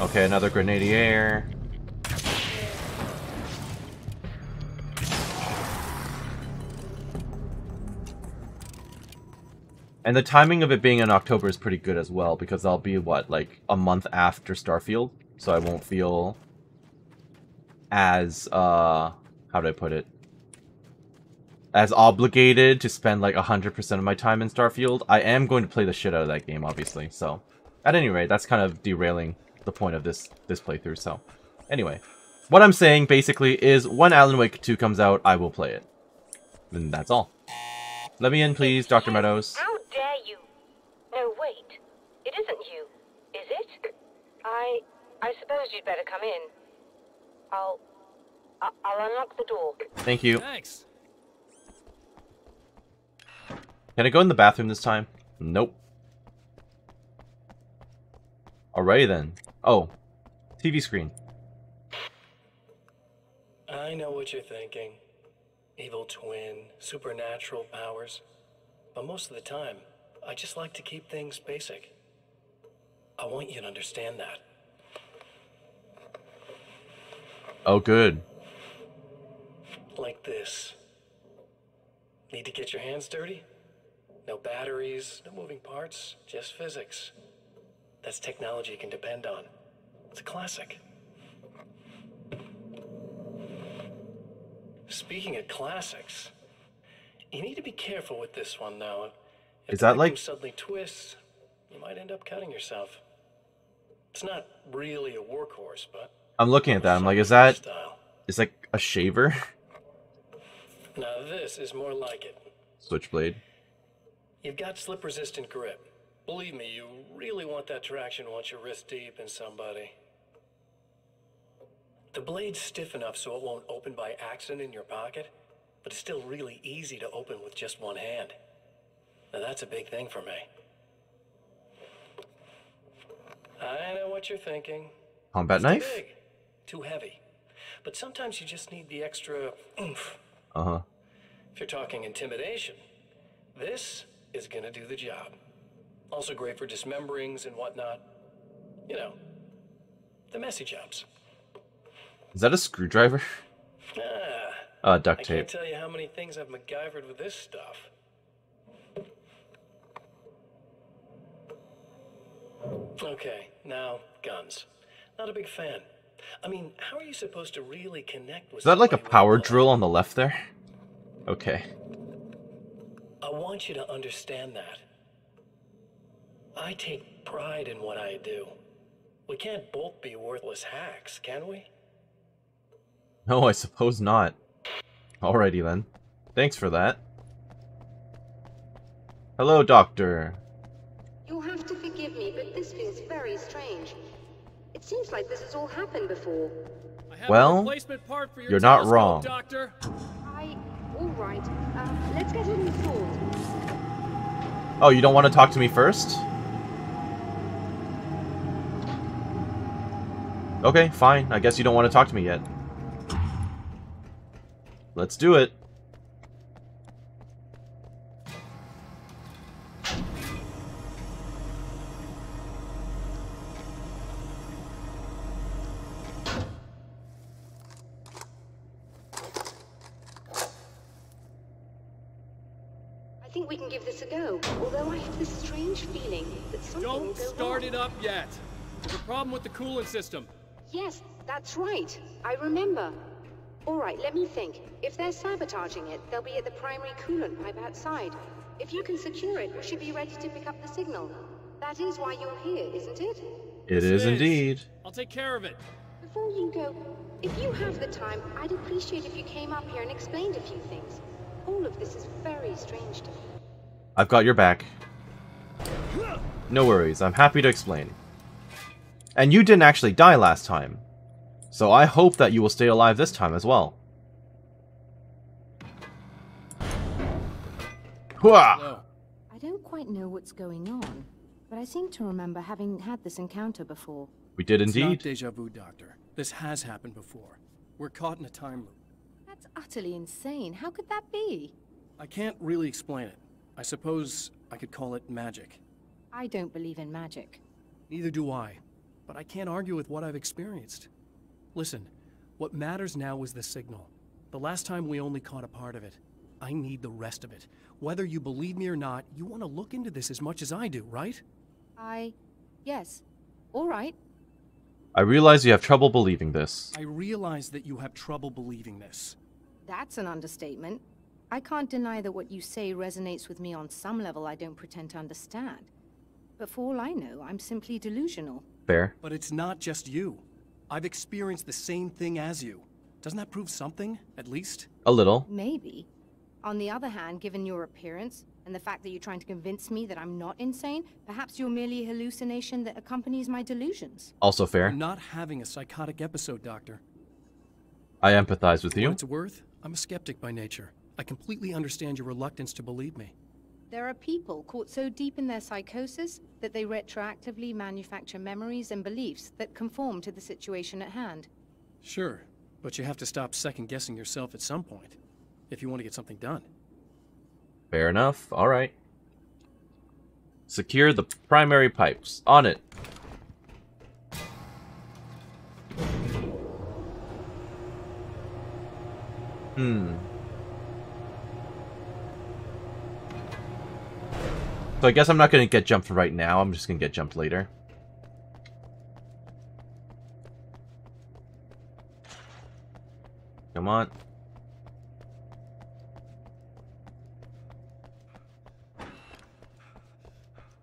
Speaker 1: Okay, another grenadier. And the timing of it being in October is pretty good as well, because I'll be, what, like, a month after Starfield? So I won't feel as, uh, how do I put it? As obligated to spend, like, 100% of my time in Starfield. I am going to play the shit out of that game, obviously, so... At any rate, that's kind of derailing the point of this, this playthrough, so... Anyway. what I'm saying basically is when Alan Wake 2 comes out, I will play it. And that's all. Let me in, please, Dr. Meadows.
Speaker 9: How dare you? No, wait. It isn't you, is it? I... I suppose you'd better come in. I'll... I- I'll unlock the door.
Speaker 1: Thank you.
Speaker 3: Thanks.
Speaker 1: Can I go in the bathroom this time? Nope. Alrighty then. Oh. TV screen.
Speaker 2: I know what you're thinking. Evil twin, supernatural powers. But most of the time, I just like to keep things basic. I want you to understand that.
Speaker 1: Oh, good.
Speaker 2: Like this. Need to get your hands dirty? No batteries, no moving parts, just physics. That's technology you can depend on. It's a classic. Speaking of classics, you need to be careful with this one, though. If
Speaker 1: Is that like-
Speaker 2: suddenly twists, you might end up cutting yourself. It's not really a workhorse, but
Speaker 1: I'm looking at that. I'm like, is that
Speaker 2: style.
Speaker 1: is like a shaver? (laughs)
Speaker 2: Now this is more like it.
Speaker 1: Switchblade.
Speaker 2: You've got slip-resistant grip. Believe me, you really want that traction once you're wrist deep in somebody. The blade's stiff enough so it won't open by accident in your pocket, but it's still really easy to open with just one hand. Now that's a big thing for me. I know what you're thinking.
Speaker 1: Combat
Speaker 2: It's too
Speaker 1: knife?
Speaker 2: big, too heavy. But sometimes you just need the extra oomph.
Speaker 1: Uh huh.
Speaker 2: If you're talking intimidation, this is gonna do the job. Also great for dismemberings and whatnot. You know, the messy jobs.
Speaker 1: Is that a screwdriver?
Speaker 2: Ah,
Speaker 1: Uh, duct
Speaker 2: I can't tell you how many things I've MacGyvered with this stuff. Okay, now guns. Not a big fan. I mean, how are you supposed to really connect with
Speaker 1: Is that like a power drill on the left there? Okay.
Speaker 2: I want you to understand that. I take pride in what I do. We can't both be worthless hacks, can we?
Speaker 1: No, I suppose not. Alrighty then. Thanks for that. Hello, Doctor.
Speaker 10: You'll have to forgive me, but this feels very strange. It seems like this has all happened before.
Speaker 1: Well,
Speaker 3: part for your
Speaker 1: you're not wrong.
Speaker 3: Doctor.
Speaker 10: I... Alright. Uh, let's get it installed.
Speaker 1: Oh, you don't want to talk to me first? Okay, fine. I guess you don't want to talk to me yet. Let's do it.
Speaker 10: I think we can give this a go, although I have this strange feeling that something will
Speaker 3: Don't start
Speaker 10: wrong.
Speaker 3: it up yet. There's a problem with the coolant system.
Speaker 10: Yes, that's right. I remember. Alright, let me think. If they're sabotaging it, they'll be at the primary coolant pipe outside. If you can secure it, we should be ready to pick up the signal. That is why you're here, isn't it?
Speaker 1: It is indeed.
Speaker 3: I'll take care of it.
Speaker 10: Before you go, if you have the time, I'd appreciate if you came up here and explained a few things. All of this is very strange to me.
Speaker 1: I've got your back. No worries, I'm happy to explain. And you didn't actually die last time. So I hope that you will stay alive this time as well. Hooah!
Speaker 3: Hello.
Speaker 11: I don't quite know what's going on, but I seem to remember having had this encounter before.
Speaker 1: We did
Speaker 12: It's not
Speaker 1: indeed.
Speaker 12: deja vu, Doctor. This has happened before. We're caught in a time loop.
Speaker 11: That's utterly insane. How could that be?
Speaker 12: I can't really explain it. I suppose I could call it magic.
Speaker 11: I don't believe in magic.
Speaker 12: Neither do I. But I can't argue with what I've experienced. Listen, what matters now is the signal. The last time we only caught a part of it. I need the rest of it. Whether you believe me or not, you want to look into this as much as I do, right?
Speaker 11: I. Yes. All right.
Speaker 1: I realize you have trouble believing this.
Speaker 12: I realize that you have trouble believing this.
Speaker 11: That's an understatement. I can't deny that what you say resonates with me on some level I don't pretend to understand. But for all I know, I'm simply delusional.
Speaker 1: Fair.
Speaker 12: But it's not just you.
Speaker 2: I've experienced the same thing as you. Doesn't that prove something, at least?
Speaker 1: A little.
Speaker 10: Maybe. On the other hand, given your appearance, and the fact that you're trying to convince me that I'm not insane, perhaps you're merely a hallucination that accompanies my delusions.
Speaker 1: Also fair.
Speaker 2: You're not having a psychotic episode, Doctor.
Speaker 1: I empathize with you.
Speaker 2: what it's worth, I'm a skeptic by nature. I completely understand your reluctance to believe me.
Speaker 10: There are people caught so deep in their psychosis that they retroactively manufacture memories and beliefs that conform to the situation at hand.
Speaker 2: Sure, but you have to stop second-guessing yourself at some point, if you want to get something done.
Speaker 1: Fair enough. All right. Secure the primary pipes. On it. Hmm. So I guess I'm not going to get jumped right now. I'm just going to get jumped later. Come on.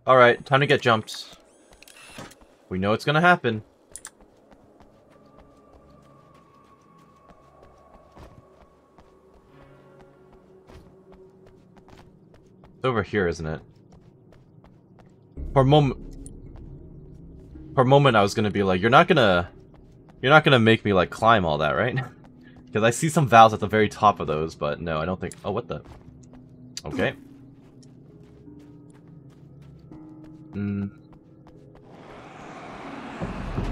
Speaker 1: Alright, time to get jumped. We know it's gonna happen. It's over here, isn't it? For a moment... For a moment, I was gonna be like, you're not gonna... You're not gonna make me, like, climb all that, right? (laughs) Because I see some valves at the very top of those, but no, I don't think... Oh, what the... Okay. Mm.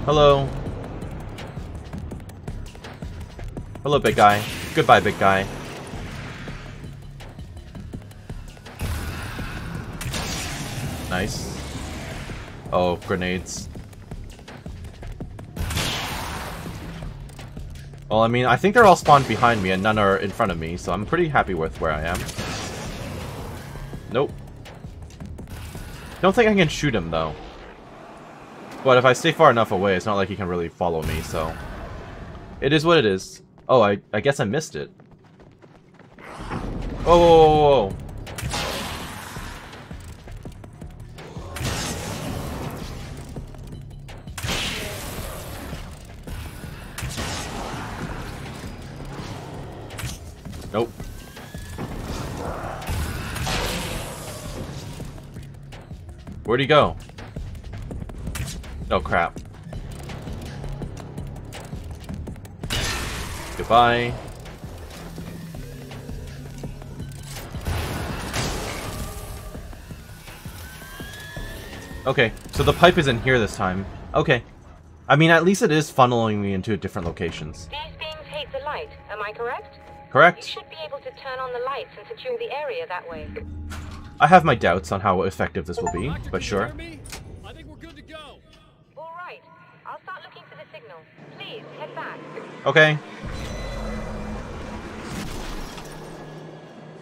Speaker 1: Hello. Hello, big guy. Goodbye, big guy. Nice. Oh, grenades. Well, I mean, I think they're all spawned behind me and none are in front of me, so I'm pretty happy with where I am. Nope. Don't think I can shoot him, though. But if I stay far enough away, it's not like he can really follow me, so... It is what it is. Oh, I, I guess I missed it. Oh, whoa, whoa, whoa. Where'd he go? Oh crap. Goodbye. Okay, so the pipe is in here this time. Okay. I mean, at least it is funneling me into different locations.
Speaker 9: These beings hate the light, am I correct?
Speaker 1: Correct?
Speaker 9: You should be able to turn on the lights and secure the area that way.
Speaker 1: I have my doubts on how effective this will be, but sure.
Speaker 3: I think we're good to go.
Speaker 9: All right. I'll start looking for the signal. Please, head back.
Speaker 1: Okay.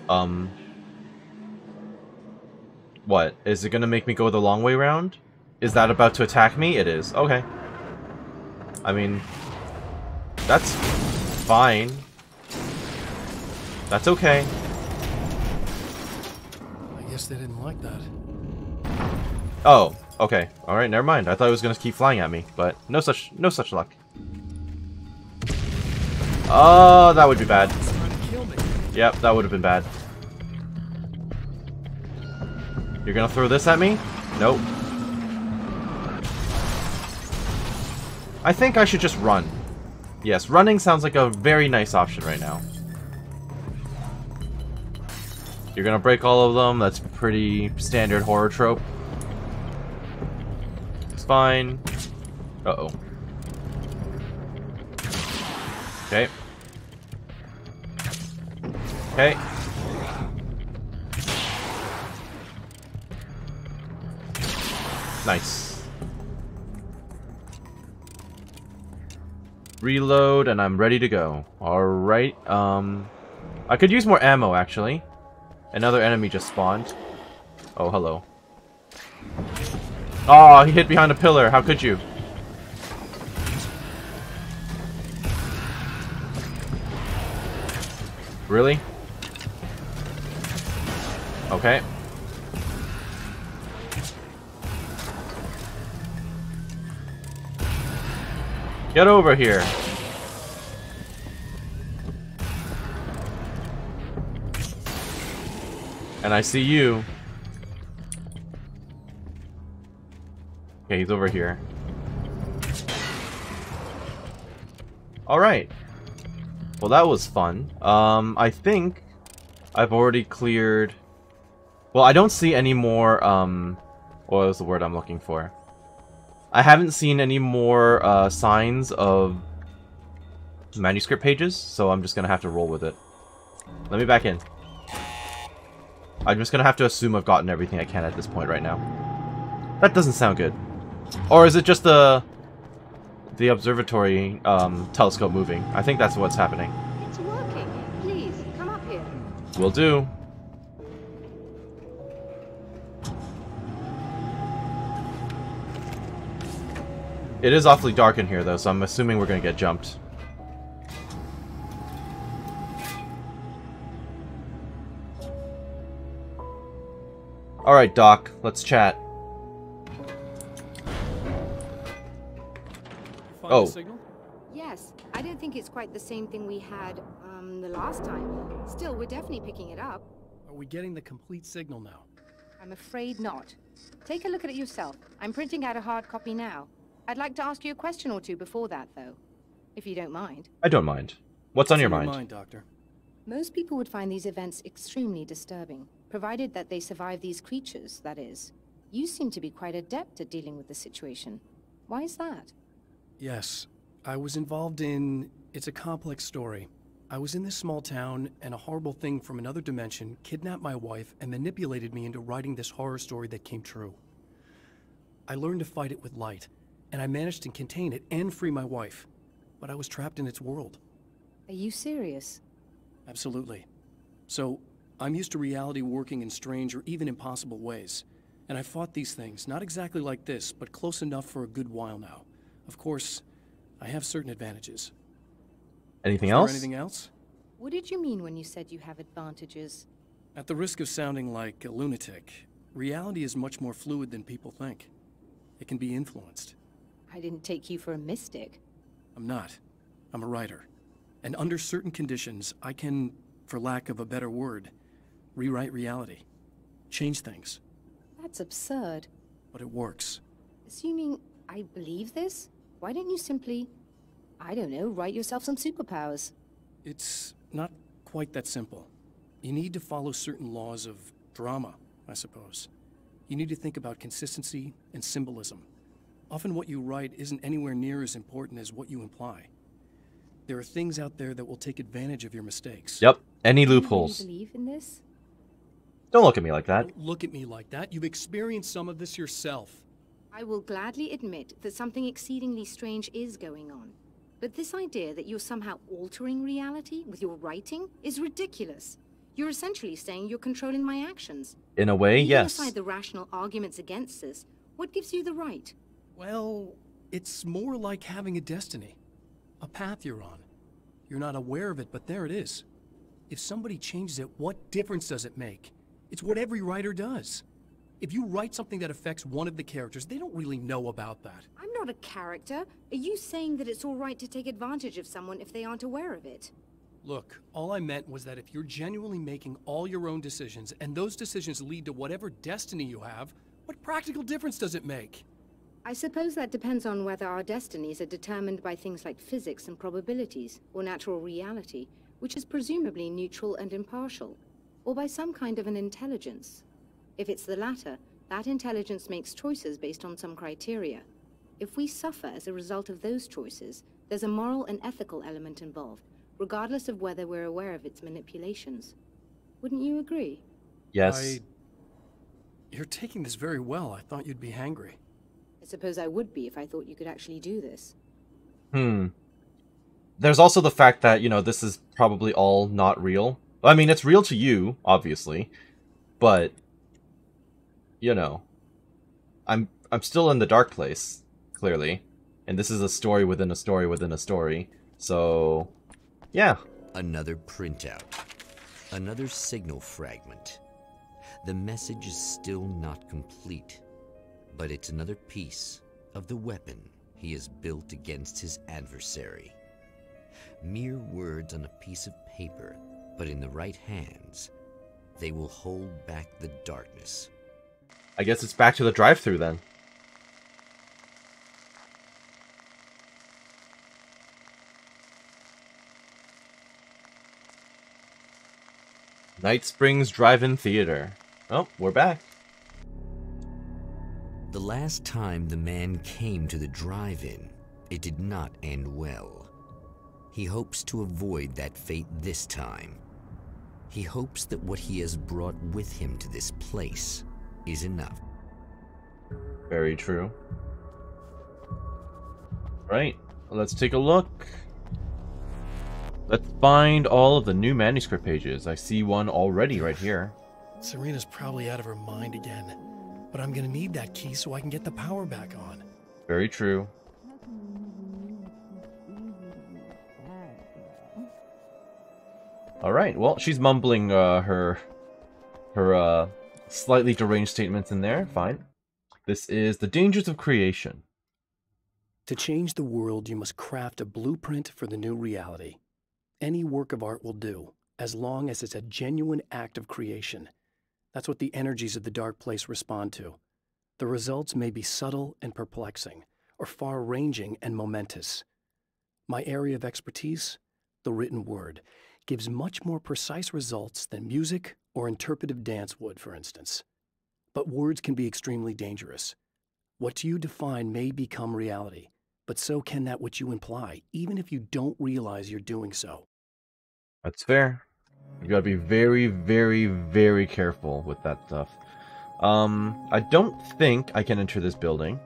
Speaker 1: Um. What? Is it gonna make me go the long way round? Is that about to attack me? It is. Okay. I mean... That's... fine. That's okay.
Speaker 2: Guess they didn't like that.
Speaker 1: Oh, okay. Alright, never mind. I thought it was gonna keep flying at me, but no such no such luck. Oh, that would be bad. Yep, that would have been bad. You're gonna throw this at me? Nope. I think I should just run. Yes, running sounds like a very nice option right now. You're gonna break all of them, that's pretty standard horror trope. It's fine. Uh-oh. Okay. Okay. Nice. Reload, and I'm ready to go. Alright, um... I could use more ammo, actually. Another enemy just spawned. Oh, hello. Oh, he hid behind a pillar. How could you? Really? Okay. Get over here. And I see you. Okay, he's over here. Alright. Well, that was fun. Um, I think I've already cleared... Well, I don't see any more, um... What was the word I'm looking for? I haven't seen any more uh, signs of manuscript pages, so I'm just gonna have to roll with it. Let me back in. I'm just gonna have to assume I've gotten everything I can at this point right now. That doesn't sound good. Or is it just the the observatory um, telescope moving? I think that's what's happening.
Speaker 13: It's working. Please, come up here.
Speaker 1: Will do. It is awfully dark in here, though, so I'm assuming we're going to get jumped. Alright, Doc. Let's chat. Oh.
Speaker 10: Yes, I don't think it's quite the same thing we had um, the last time. Still, we're definitely picking it up.
Speaker 2: Are we getting the complete signal now?
Speaker 10: I'm afraid not. Take a look at it yourself. I'm printing out a hard copy now. I'd like to ask you a question or two before that, though, if you don't mind.
Speaker 1: I don't mind. What's on your mind?
Speaker 2: mind, Doctor?
Speaker 10: Most people would find these events extremely disturbing, provided that they survive these creatures, that is. You seem to be quite adept at dealing with the situation. Why is that?
Speaker 2: Yes. I was involved in... It's a complex story. I was in this small town, and a horrible thing from another dimension kidnapped my wife and manipulated me into writing this horror story that came true. I learned to fight it with light, and I managed to contain it and free my wife. But I was trapped in its world.
Speaker 10: Are you serious?
Speaker 2: Absolutely. So, I'm used to reality working in strange or even impossible ways. And I fought these things, not exactly like this, but close enough for a good while now. Of course, I have certain advantages.
Speaker 1: Anything
Speaker 2: Is there
Speaker 1: else?
Speaker 2: anything else?
Speaker 10: What did you mean when you said you have advantages?
Speaker 2: At the risk of sounding like a lunatic, reality is much more fluid than people think. It can be influenced.
Speaker 10: I didn't take you for a mystic.
Speaker 2: I'm not. I'm a writer. And under certain conditions, I can, for lack of a better word, rewrite reality. Change things.
Speaker 10: That's absurd.
Speaker 2: But it works.
Speaker 10: Assuming I believe this, why don't you simply, I don't know, write yourself some superpowers?
Speaker 2: It's not quite that simple. You need to follow certain laws of drama, I suppose. You need to think about consistency and symbolism. Often what you write isn't anywhere near as important as what you imply. There are things out there that will take advantage of your mistakes.
Speaker 1: Yep. Any
Speaker 10: Do you
Speaker 1: loopholes.
Speaker 10: really believe in this?
Speaker 1: Don't look at me like that.
Speaker 2: Don't look at me like that. You've experienced some of this yourself.
Speaker 10: I will gladly admit that something exceedingly strange is going on. But this idea that you're somehow altering reality with your writing is ridiculous. You're essentially saying you're controlling my actions.
Speaker 1: In a way,
Speaker 10: Leaving
Speaker 1: yes.
Speaker 10: aside the rational arguments against this, what gives you the right?
Speaker 2: Well, it's more like having a destiny. A path you're on. You're not aware of it, but there it is. If somebody changes it, what difference does it make? It's what every writer does. If you write something that affects one of the characters, they don't really know about that.
Speaker 10: I'm not a character. Are you saying that it's all right to take advantage of someone if they aren't aware of it?
Speaker 2: Look, all I meant was that if you're genuinely making all your own decisions, and those decisions lead to whatever destiny you have, what practical difference does it make?
Speaker 10: I suppose that depends on whether our destinies are determined by things like physics and probabilities, or natural reality, which is presumably neutral and impartial, or by some kind of an intelligence. If it's the latter, that intelligence makes choices based on some criteria. If we suffer as a result of those choices, there's a moral and ethical element involved, regardless of whether we're aware of its manipulations. Wouldn't you agree?
Speaker 1: Yes.
Speaker 2: I... You're taking this very well. I thought you'd be hangry.
Speaker 10: I suppose I would be if I thought you could actually do this.
Speaker 1: Hmm. There's also the fact that, you know, this is probably all not real. I mean, it's real to you, obviously, but you know, I'm I'm still in the dark place, clearly. And this is a story within a story within a story. So, yeah.
Speaker 8: Another printout. Another signal fragment. The message is still not complete, but it's another piece of the weapon he has built against his adversary. Mere words on a piece of paper, but in the right hands, they will hold back the darkness.
Speaker 1: I guess it's back to the drive-through then. Night Springs Drive-In Theater. Oh, we're back.
Speaker 8: The last time the man came to the drive-in, it did not end well. He hopes to avoid that fate this time. He hopes that what he has brought with him to this place is enough.
Speaker 1: Very true. Right, let's take a look. Let's find all of the new manuscript pages. I see one already right here.
Speaker 2: Serena's probably out of her mind again. But I'm gonna need that key so I can get the power back on.
Speaker 1: Very true. Alright, well, she's mumbling uh, her her uh, slightly deranged statements in there. Fine. This is The Dangers of Creation.
Speaker 2: To change the world, you must craft a blueprint for the new reality. Any work of art will do, as long as it's a genuine act of creation. That's what the energies of the dark place respond to. The results may be subtle and perplexing, or far ranging and momentous. My area of expertise, the written word, gives much more precise results than music or interpretive dance would, for instance. But words can be extremely dangerous. What you define may become reality, but so can that which you imply, even if you don't realize you're doing so.
Speaker 1: That's fair. You gotta be very, very, very careful with that stuff. Um, I don't think I can enter this building.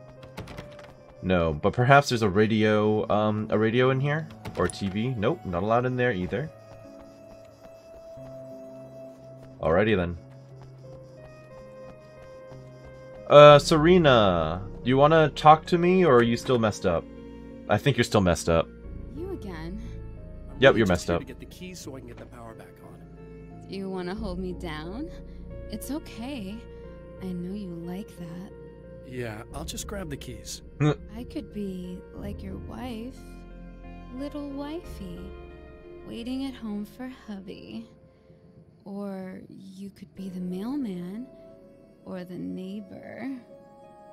Speaker 1: No, but perhaps there's a radio, um, a radio in here? Or TV? Nope, not allowed in there either. Alrighty then. Uh, Serena, do you want to talk to me, or are you still messed up? I think you're still messed up.
Speaker 14: You again?
Speaker 1: Yep, you're messed up.
Speaker 2: To get the keys so I can get the power back on.
Speaker 14: Do you want to hold me down? It's okay. I know you like that.
Speaker 2: Yeah, I'll just grab the keys.
Speaker 14: I could be like your wife, little wifey, waiting at home for hubby. Or you could be the mailman, or the neighbor.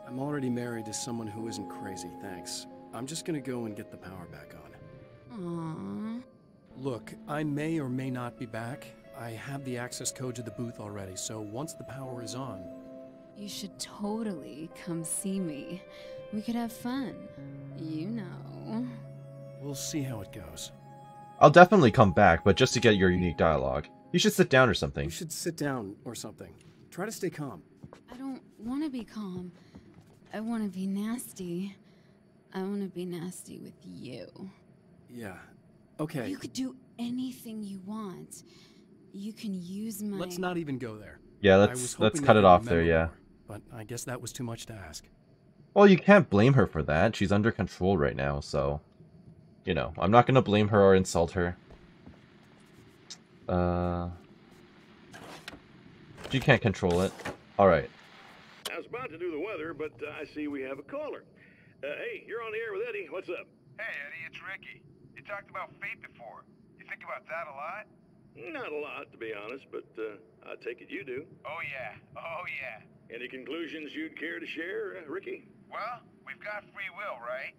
Speaker 2: I'm already married to someone who isn't crazy, thanks. I'm just gonna go and get the power back on.
Speaker 14: Aww.
Speaker 2: Look, I may or may not be back. I have the access code to the booth already, so once the power is on...
Speaker 14: You should totally come see me. We could have fun. You know.
Speaker 2: We'll see how it goes.
Speaker 1: I'll definitely come back, but just to get your unique dialogue. You should sit down or something.
Speaker 2: You should sit down or something. Try to stay calm.
Speaker 14: I don't want to be calm. I want to be nasty. I want to be nasty with you.
Speaker 2: Yeah. Okay.
Speaker 14: You could do anything you want. You can use my.
Speaker 2: Let's not even go there.
Speaker 1: Yeah, let's let's cut it off there. Yeah.
Speaker 2: But I guess that was too much to ask.
Speaker 1: Well, you can't blame her for that. She's under control right now, so you know, I'm not gonna blame her or insult her. Uh, you can't control it. All right.
Speaker 4: I was about to do the weather, but uh, I see we have a caller. Uh, hey, you're on the air with Eddie. What's up?
Speaker 15: Hey, Eddie, it's Ricky. You talked about fate before. You think about that a lot?
Speaker 4: Not a lot, to be honest, but uh, I take it you do.
Speaker 15: Oh, yeah. Oh, yeah.
Speaker 4: Any conclusions you'd care to share, uh, Ricky?
Speaker 15: Well, we've got free will, right?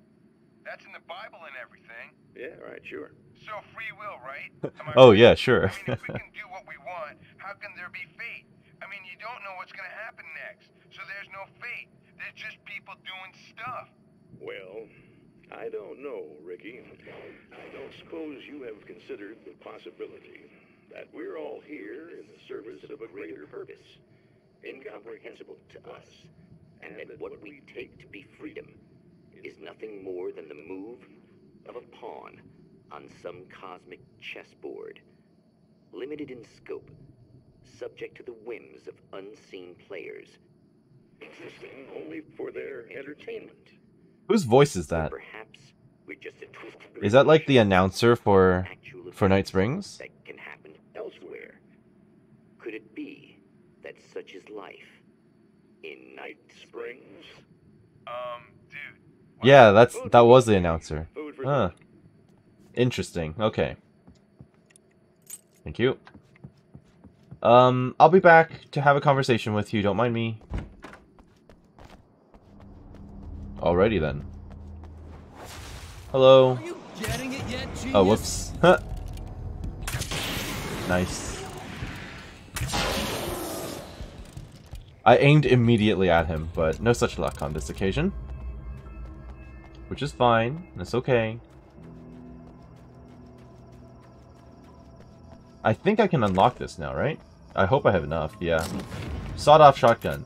Speaker 15: That's in the Bible and everything.
Speaker 4: Yeah, right, sure.
Speaker 15: So free will, right? (laughs)
Speaker 1: oh, yeah, sure.
Speaker 15: I mean, if we can (laughs) do what we want, how can there be fate? I mean, you don't know what's going to happen next, so there's no fate. There's just people doing stuff.
Speaker 4: Well, I don't know, Ricky. I don't suppose you have considered the possibility that we're all here in the service of a greater purpose, incomprehensible to us,
Speaker 16: and that what we take to be freedom is nothing more than the move of a pawn on some cosmic chessboard, limited in scope, subject to the whims of unseen players,
Speaker 4: existing only for their entertainment.
Speaker 1: Whose voice is that?
Speaker 16: Perhaps we're just a twisted
Speaker 1: Is that like the announcer for for Night Springs?
Speaker 16: that can happen elsewhere. Could it be that such is life in Night Springs?
Speaker 15: Um, dude,
Speaker 1: Yeah, that's that was the announcer. Huh. Interesting. Okay. Thank you. Um, I'll be back to have a conversation with you. Don't mind me. Alrighty then. Hello. Oh, whoops. Huh. (laughs) Nice. I aimed immediately at him, but no such luck on this occasion. Which is fine. That's okay. I think I can unlock this now, right? I hope I have enough, yeah. Sawed-off shotgun.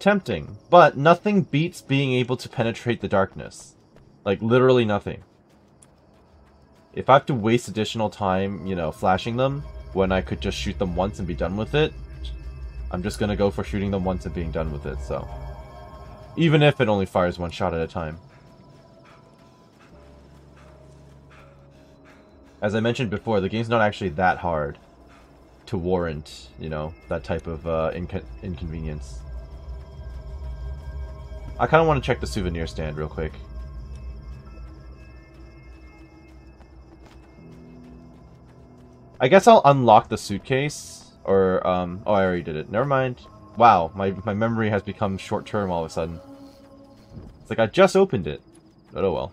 Speaker 1: Tempting, but nothing beats being able to penetrate the darkness. Like, literally nothing. If I have to waste additional time, you know, flashing them, when I could just shoot them once and be done with it, I'm just gonna go for shooting them once and being done with it, so... Even if it only fires one shot at a time. As I mentioned before, the game's not actually that hard to warrant, you know, that type of uh, inco inconvenience. I kind of want to check the souvenir stand real quick. I guess I'll unlock the suitcase, or, um, oh, I already did it. Never mind. Wow, my, my memory has become short-term all of a sudden. It's like I just opened it. But oh well.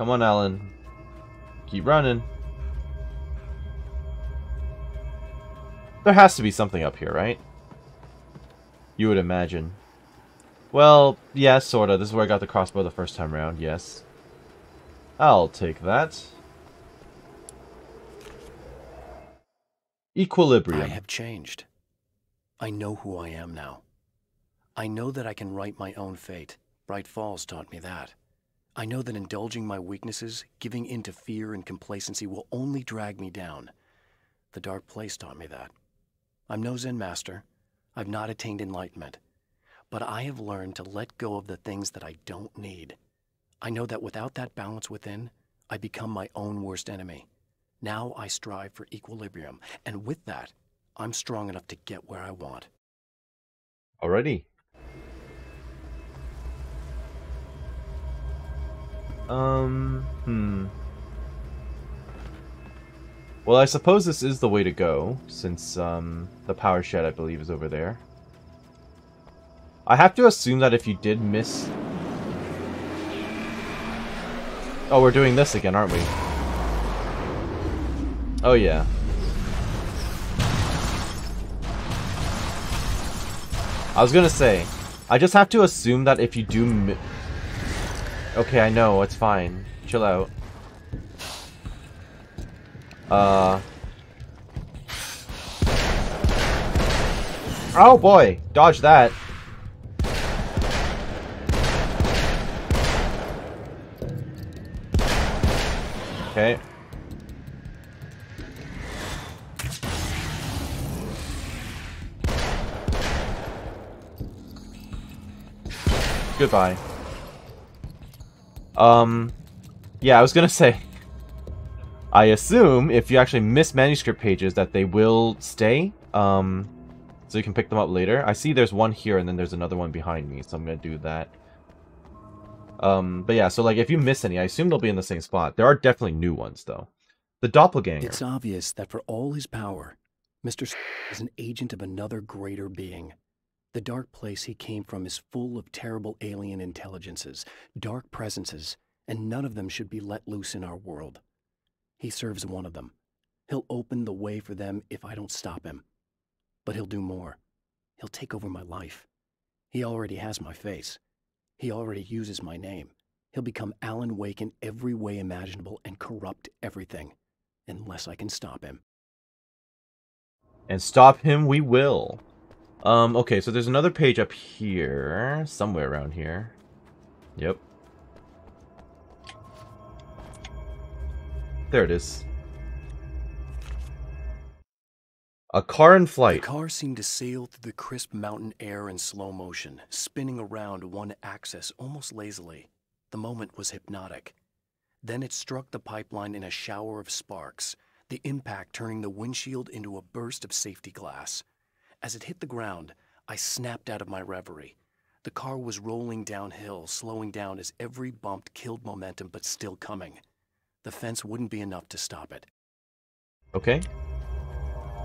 Speaker 1: Come on, Alan. Keep running. There has to be something up here, right? You would imagine. Well, yeah, sorta. This is where I got the crossbow the first time around, yes. I'll take that. Equilibrium.
Speaker 2: I have changed. I know who I am now. I know that I can write my own fate. Bright Falls taught me that. I know that indulging my weaknesses, giving in to fear and complacency will only drag me down. The dark place taught me that. I'm no Zen master. I've not attained enlightenment. But I have learned to let go of the things that I don't need. I know that without that balance within, I become my own worst enemy. Now I strive for equilibrium, and with that, I'm strong enough to get where I want.
Speaker 1: Already. Um, hmm. Well, I suppose this is the way to go, since um, the power shed, I believe, is over there. I have to assume that if you did miss... Oh, we're doing this again, aren't we? Oh, yeah. I was gonna say, I just have to assume that if you do Okay, I know, it's fine. Chill out. Uh... Oh boy! Dodge that! Okay. Goodbye. Um, yeah, I was gonna (laughs) say, I assume if you actually miss manuscript pages that they will stay, um, so you can pick them up later. I see there's one here and then there's another one behind me, so I'm gonna do that. Um, but yeah, so like if you miss any, I assume they'll be in the same spot. There are definitely new ones though. The doppelganger.
Speaker 2: It's obvious that for all his power, Mr. is an agent of another greater being. The dark place he came from is full of terrible alien intelligences, dark presences, and none of them should be let loose in our world. He serves one of them. He'll open the way for them if I don't stop him. But he'll do more. He'll take over my life. He already has my face. He already uses my name. He'll become Alan Wake in every way imaginable and corrupt everything, unless I can stop him.
Speaker 1: And stop him we will. Um, okay, so there's another page up here, somewhere around here. Yep. There it is. A car in flight.
Speaker 2: The car seemed to sail through the crisp mountain air in slow motion, spinning around one axis almost lazily. The moment was hypnotic. Then it struck the pipeline in a shower of sparks, the impact turning the windshield into a burst of safety glass. As it hit the ground,
Speaker 17: I snapped out of my reverie. The car was rolling downhill, slowing down as every bump killed momentum but still coming. The fence wouldn't be enough to stop it.
Speaker 1: Okay.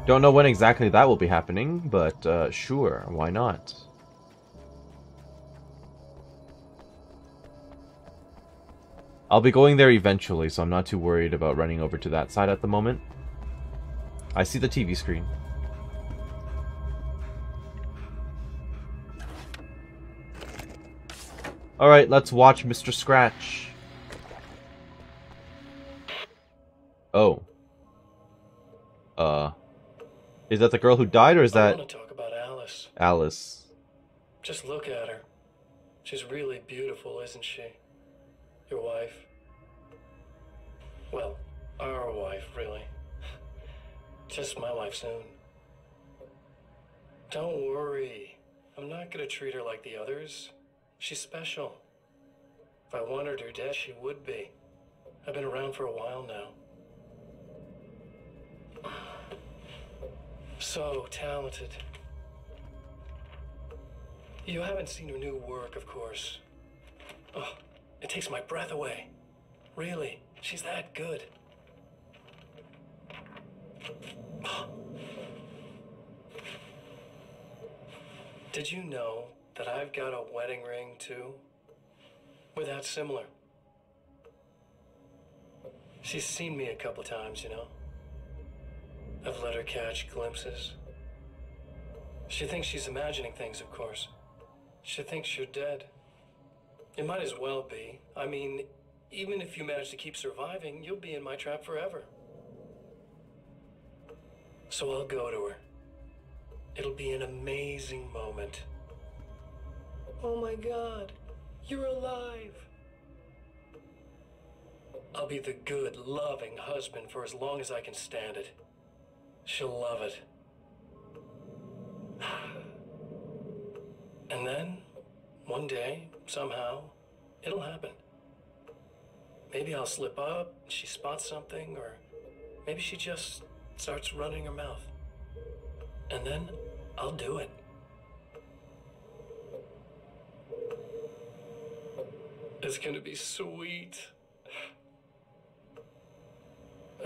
Speaker 1: Don't know when exactly that will be happening, but uh, sure, why not? I'll be going there eventually, so I'm not too worried about running over to that side at the moment. I see the TV screen. Alright, let's watch Mr. Scratch. Oh. Uh. Is that the girl who died, or is
Speaker 2: I
Speaker 1: that
Speaker 2: want to talk about Alice.
Speaker 1: Alice?
Speaker 2: Just look at her. She's really beautiful, isn't she? Your wife. Well, our wife, really. (laughs) Just my wife soon. Don't worry. I'm not gonna treat her like the others. She's special. If I wanted her dead, she would be. I've been around for a while now. (sighs) So talented. You haven't seen her new work, of course. Oh, it takes my breath away. Really, she's that good. (gasps) Did you know that I've got a wedding ring too? We're that similar. She's seen me a couple times, you know. I've let her catch glimpses. She thinks she's imagining things, of course. She thinks you're dead. It might as well be. I mean, even if you manage to keep surviving, you'll be in my trap forever. So I'll go to her. It'll be an amazing moment. Oh my god, you're alive. I'll be the good, loving husband for as long as I can stand it. She'll love it. (sighs) And then, one day, somehow, it'll happen. Maybe I'll slip up, she spots something, or maybe she just starts running her mouth. And then I'll do it. It's gonna be sweet. (sighs)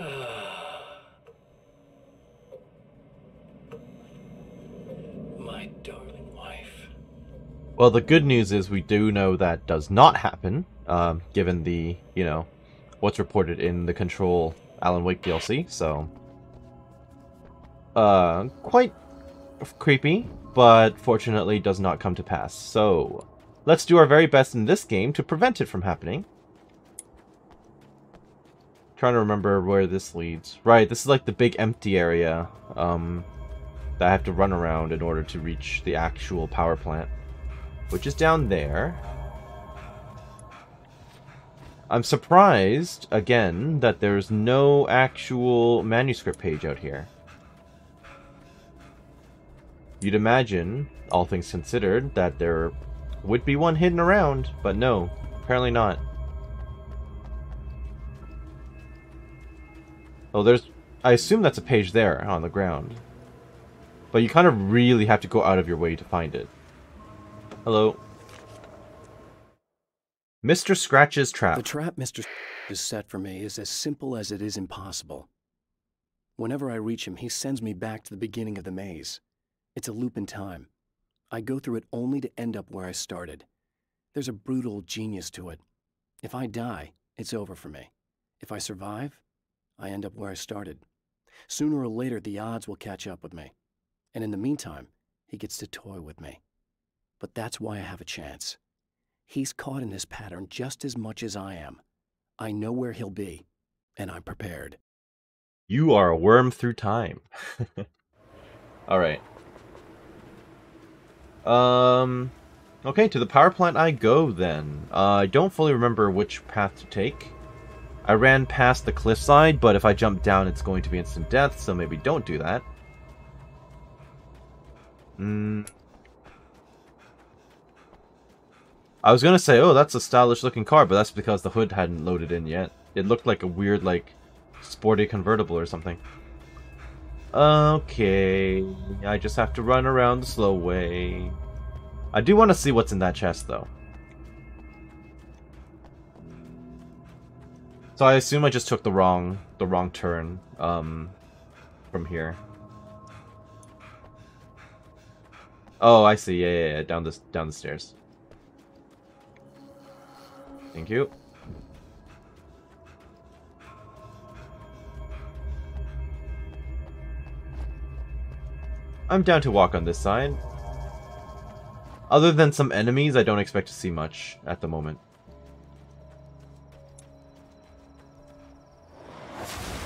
Speaker 2: My darling wife.
Speaker 1: Well, the good news is we do know that does not happen, um, given the, you know, what's reported in the Control Alan Wake DLC, so... Uh, quite creepy, but fortunately does not come to pass. So, let's do our very best in this game to prevent it from happening. Trying to remember where this leads. Right, this is like the big empty area, um, that I have to run around in order to reach the actual power plant which is down there. I'm surprised, again, that there's no actual manuscript page out here. You'd imagine, all things considered, that there would be one hidden around, but no, apparently not. Oh, there's... I assume that's a page there, on the ground. But you kind of really have to go out of your way to find it. Hello. Mr. Scratch's trap.
Speaker 17: The trap Mr. is set for me is as simple as it is impossible. Whenever I reach him, he sends me back to the beginning of the maze. It's a loop in time. I go through it only to end up where I started. There's a brutal genius to it. If I die, it's over for me. If I survive, I end up where I started. Sooner or later, the odds will catch up with me. And in the meantime, he gets to toy with me. But that's why I have a chance. He's caught in this pattern just as much as I am. I know where he'll be, and I'm prepared.
Speaker 1: You are a worm through time. (laughs) Alright. Um, okay, to the power plant I go then. Uh, I don't fully remember which path to take. I ran past the cliffside, but if I jump down it's going to be instant death, so maybe don't do that. Hmm. I was gonna say, oh, that's a stylish looking car, but that's because the hood hadn't loaded in yet. It looked like a weird, like, sporty convertible or something. Okay, I just have to run around the slow way. I do want to see what's in that chest, though. So I assume I just took the wrong the wrong turn um, from here. Oh, I see. Yeah, yeah, yeah. Down this down the stairs. Thank you. I'm down to walk on this side. Other than some enemies, I don't expect to see much at the moment.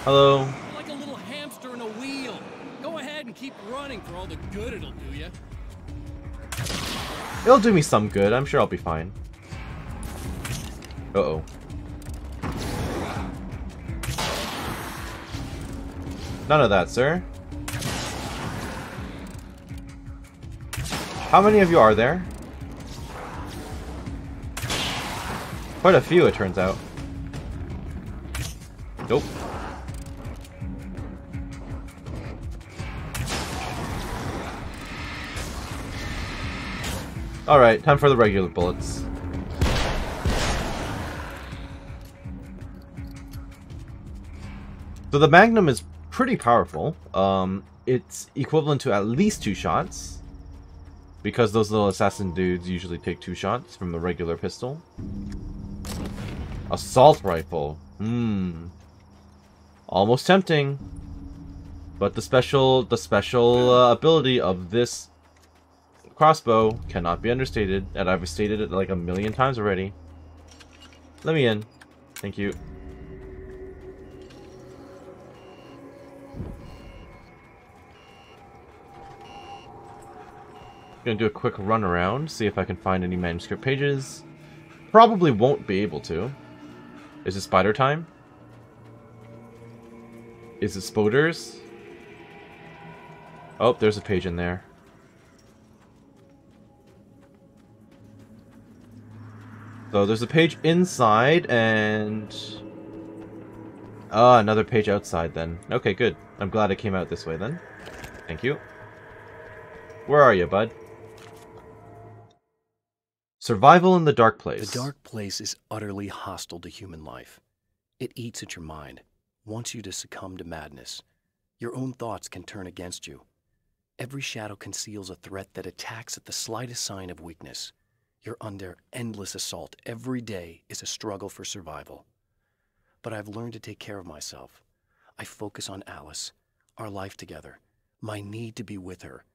Speaker 1: Hello.
Speaker 3: Like a little hamster in a wheel. Go ahead and keep running for all the good it'll do you.
Speaker 1: It'll do me some good. I'm sure I'll be fine. Uh-oh. None of that, sir. How many of you are there? Quite a few, it turns out. Nope. Alright, time for the regular bullets. So the Magnum is pretty powerful. Um, it's equivalent to at least two shots. Because those little assassin dudes usually take two shots from the regular pistol. Assault rifle. Hmm. Almost tempting. But the special the special uh, ability of this crossbow cannot be understated, and I've stated it like a million times already. Let me in. Thank you. Gonna do a quick run around, see if I can find any manuscript pages. Probably won't be able to. Is it spider time? Is it spoders? Oh, there's a page in there. So there's a page inside and... Ah, another page outside then. Okay, good. I'm glad it came out this way then. Thank you. Where are you, bud? Survival in the Dark Place.
Speaker 2: The Dark Place is utterly hostile to human life. It eats at your mind, wants you to succumb to madness. Your own thoughts can turn against you. Every shadow conceals a threat that attacks at the slightest sign of weakness. You're under endless assault. Every day is a struggle for survival. But I've learned to take care of myself. I focus on Alice, our life together, my need to be with her.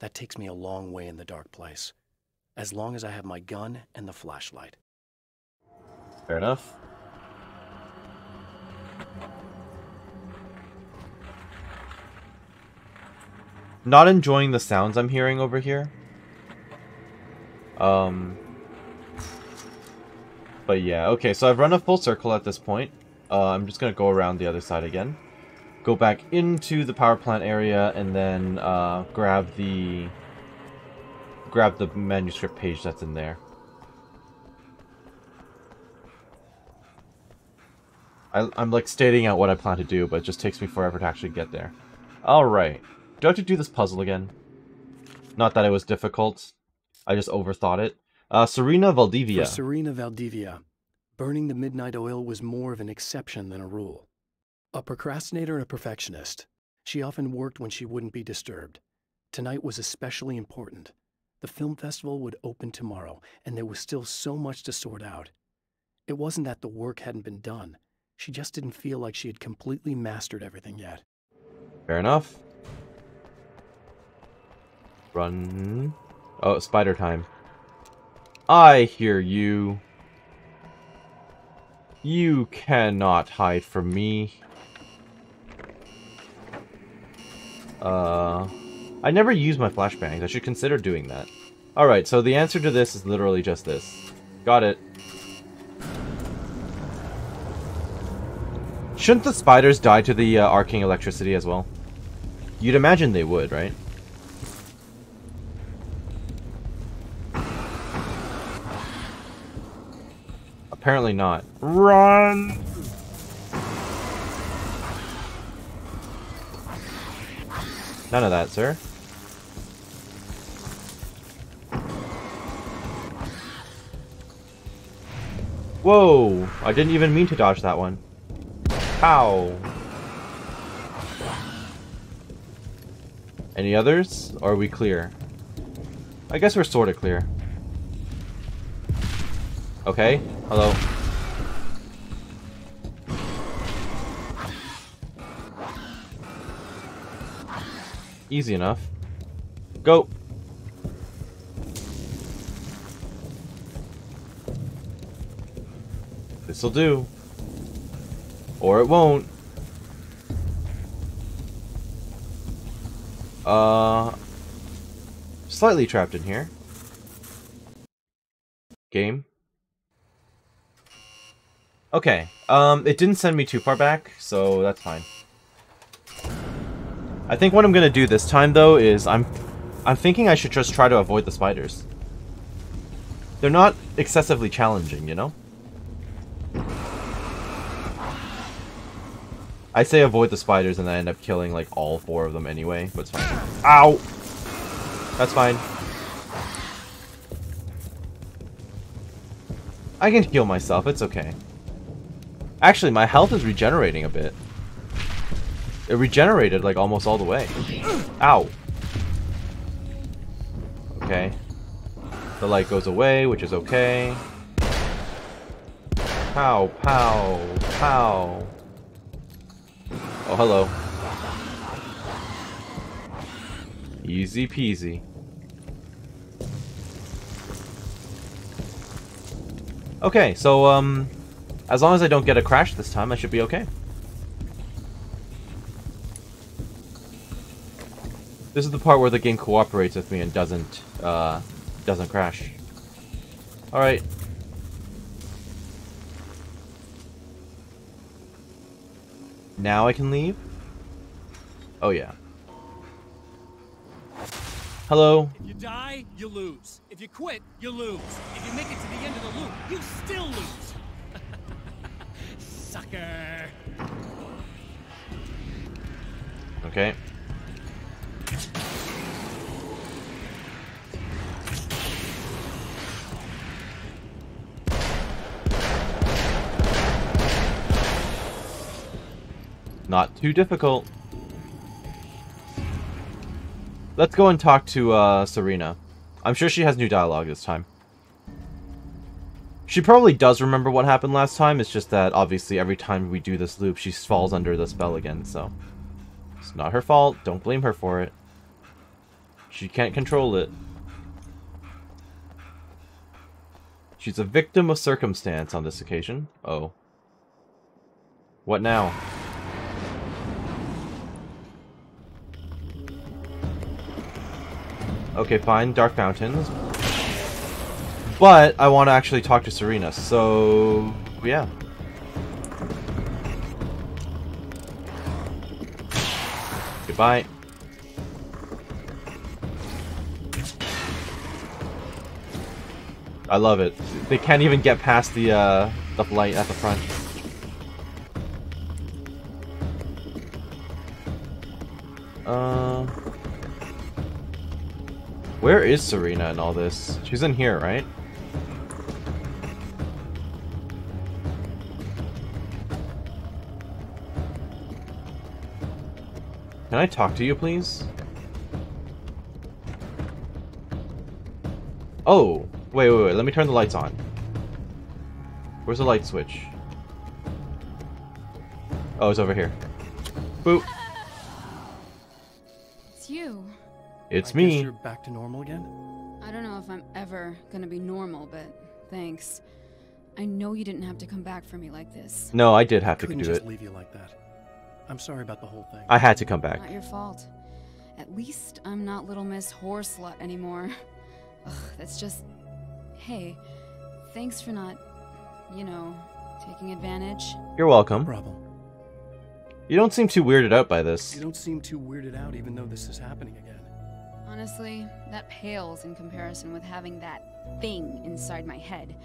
Speaker 2: That takes me a long way in the dark place as long as I have my gun and the flashlight.
Speaker 1: Fair enough. Not enjoying the sounds I'm hearing over here. Um, but yeah, okay, so I've run a full circle at this point. Uh, I'm just going to go around the other side again. Go back into the power plant area and then uh, grab the grab the manuscript page that's in there. I, am like stating out what I plan to do, but it just takes me forever to actually get there. Alright. Do I have to do this puzzle again? Not that it was difficult. I just overthought it. Uh, Serena Valdivia.
Speaker 2: For Serena Valdivia, burning the midnight oil was more of an exception than a rule. A procrastinator and a perfectionist, she often worked when she wouldn't be disturbed. Tonight was especially important. The film festival would open tomorrow, and there was still so much to sort out. It wasn't that the work hadn't been done. She just didn't feel like she had completely mastered everything yet.
Speaker 1: Fair enough. Run. Oh, spider time. I hear you. You cannot hide from me. Uh... I never use my flashbangs. I should consider doing that. Alright, so the answer to this is literally just this. Got it. Shouldn't the spiders die to the uh, arcing electricity as well? You'd imagine they would, right? Apparently not. Run! None of that, sir. Whoa! I didn't even mean to dodge that one. How? Any others? Or are we clear? I guess we're sorta clear. Okay, hello. Easy enough. Go! This'll do. Or it won't. Uh... Slightly trapped in here. Game. Okay, um, it didn't send me too far back, so that's fine. I think what I'm gonna do this time, though, is I'm... I'm thinking I should just try to avoid the spiders. They're not excessively challenging, you know? I say avoid the spiders and I end up killing like all four of them anyway, but it's fine. Ow! That's fine. I can heal myself, it's okay. Actually, my health is regenerating a bit. It regenerated like almost all the way. Ow! Okay. The light goes away, which is okay. Pow, pow, pow. Oh, hello. Easy peasy. Okay, so, um, as long as I don't get a crash this time, I should be okay. This is the part where the game cooperates with me and doesn't, uh, doesn't crash. Alright, Now I can leave? Oh, yeah. Hello?
Speaker 3: If you die, you lose. If you quit, you lose. If you make it to the end of the loop, you still lose. (laughs) Sucker.
Speaker 1: Okay. Not too difficult. Let's go and talk to uh, Serena. I'm sure she has new dialogue this time. She probably does remember what happened last time, it's just that obviously every time we do this loop she falls under the spell again, so... It's not her fault, don't blame her for it. She can't control it. She's a victim of circumstance on this occasion. Oh. What now? Okay, fine. Dark Mountains. But I want to actually talk to Serena, so yeah. Goodbye. I love it. They can't even get past the uh, the light at the front. Uh. Where is Serena in all this? She's in here, right? Can I talk to you, please? Oh! Wait, wait, wait. Let me turn the lights on. Where's the light switch? Oh, it's over here. Boop! It's
Speaker 2: I
Speaker 1: me.
Speaker 2: you're back to normal again?
Speaker 14: I don't know if I'm ever gonna be normal, but thanks. I know you didn't have to come back for me like this.
Speaker 1: No, I did have to
Speaker 2: Couldn't
Speaker 1: do
Speaker 2: just
Speaker 1: it.
Speaker 2: leave you like that. I'm sorry about the whole thing.
Speaker 1: I had to come back.
Speaker 14: Not your fault. At least I'm not Little Miss Horse Slut anymore. (laughs) Ugh, that's just. Hey, thanks for not, you know, taking advantage.
Speaker 1: You're welcome.
Speaker 2: problem.
Speaker 1: You don't seem too weirded out by this.
Speaker 2: You don't seem too weirded out even though this is happening again.
Speaker 14: Honestly, that pales in comparison with having that thing inside my head.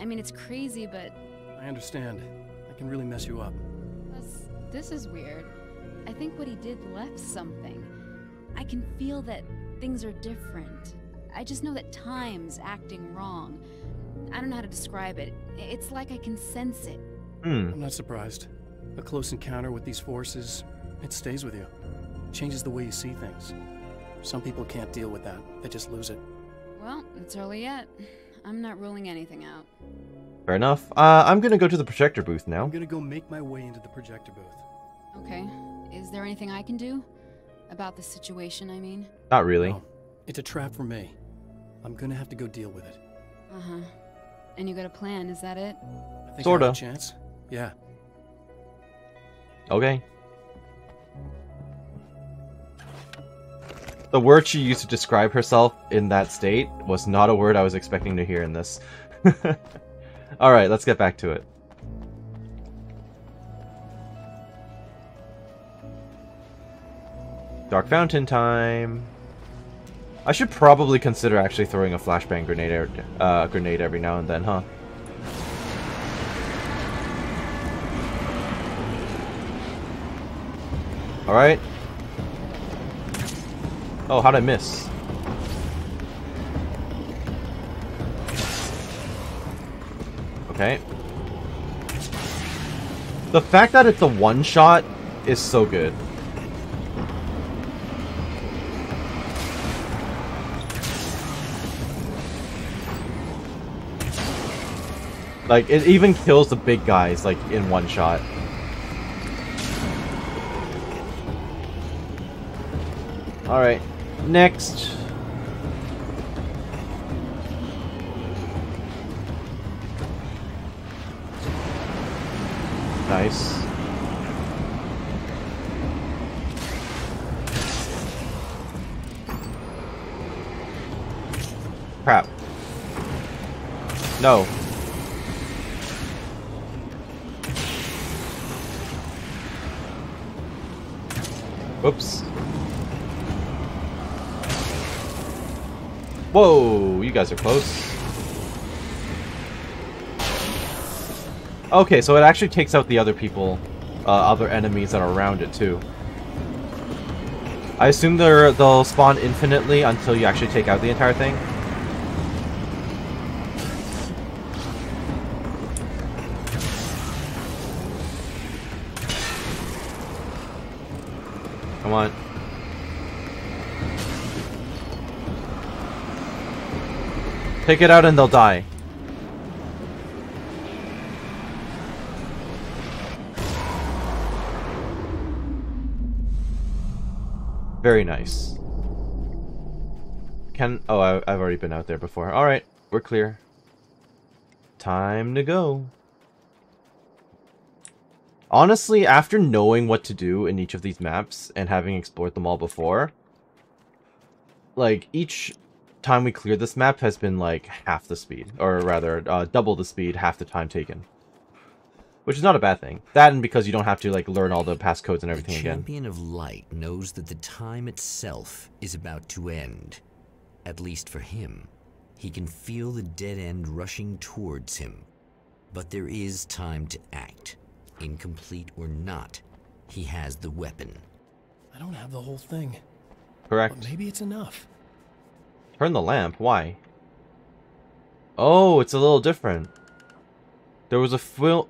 Speaker 14: I mean, it's crazy, but
Speaker 2: I understand. I can really mess you up.
Speaker 14: this, this is weird. I think what he did left something. I can feel that things are different. I just know that time's acting wrong. I don't know how to describe it. It's like I can sense it.
Speaker 1: Hmm.
Speaker 2: I'm not surprised. A close encounter with these forces, it stays with you. Changes the way you see things. Some people can't deal with that. They just lose it.
Speaker 14: Well, it's early yet. I'm not ruling anything out.
Speaker 1: Fair enough. Uh, I'm gonna go to the projector booth now.
Speaker 2: I'm gonna go make my way into the projector booth.
Speaker 14: Okay. Is there anything I can do? About the situation, I mean?
Speaker 1: Not really.
Speaker 2: No, it's a trap for me. I'm gonna have to go deal with it.
Speaker 14: Uh huh. And you got a plan, is that it?
Speaker 2: I think
Speaker 1: Sorta.
Speaker 2: I have a chance. Yeah.
Speaker 1: Okay. The word she used to describe herself in that state was not a word I was expecting to hear in this. (laughs) Alright, let's get back to it. Dark Fountain time. I should probably consider actually throwing a flashbang grenade, uh, grenade every now and then, huh? Alright. Oh, how'd I miss? Okay. The fact that it's a one-shot is so good. Like, it even kills the big guys, like, in one shot. Alright, next. Nice. Crap. No. Whoops. Whoa, you guys are close. Okay, so it actually takes out the other people, uh, other enemies that are around it too. I assume they're, they'll spawn infinitely until you actually take out the entire thing. Come on. Take it out and they'll die. Very nice. Can... Oh, I, I've already been out there before. Alright, we're clear. Time to go. Honestly, after knowing what to do in each of these maps and having explored them all before, like, each time we cleared this map has been like half the speed, or rather, uh, double the speed, half the time taken. Which is not a bad thing. That and because you don't have to like learn all the passcodes and everything
Speaker 8: the
Speaker 1: again.
Speaker 8: champion of light knows that the time itself is about to end. At least for him. He can feel the dead end rushing towards him. But there is time to act. Incomplete or not, he has the weapon.
Speaker 2: I don't have the whole thing.
Speaker 1: Correct.
Speaker 2: But maybe it's enough.
Speaker 1: Turn the lamp. Why? Oh, it's a little different. There was a film.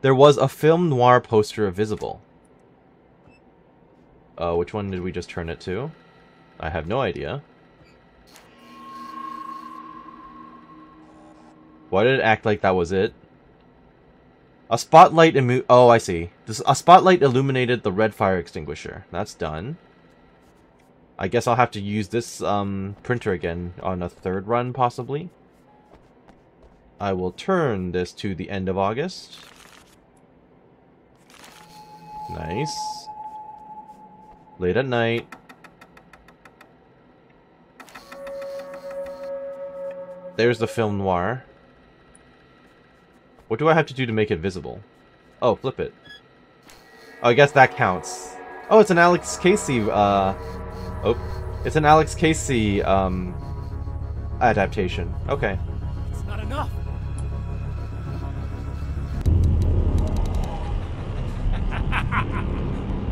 Speaker 1: There was a film noir poster visible. Uh, which one did we just turn it to? I have no idea. Why did it act like that was it? A spotlight emu- Oh, I see. This a spotlight illuminated the red fire extinguisher. That's done. I guess I'll have to use this um, printer again on a third run, possibly. I will turn this to the end of August. Nice. Late at night. There's the film noir. What do I have to do to make it visible? Oh, flip it. Oh, I guess that counts. Oh, it's an Alex Casey, uh... Oh, it's an Alex Casey, um... adaptation. Okay.
Speaker 3: It's not enough.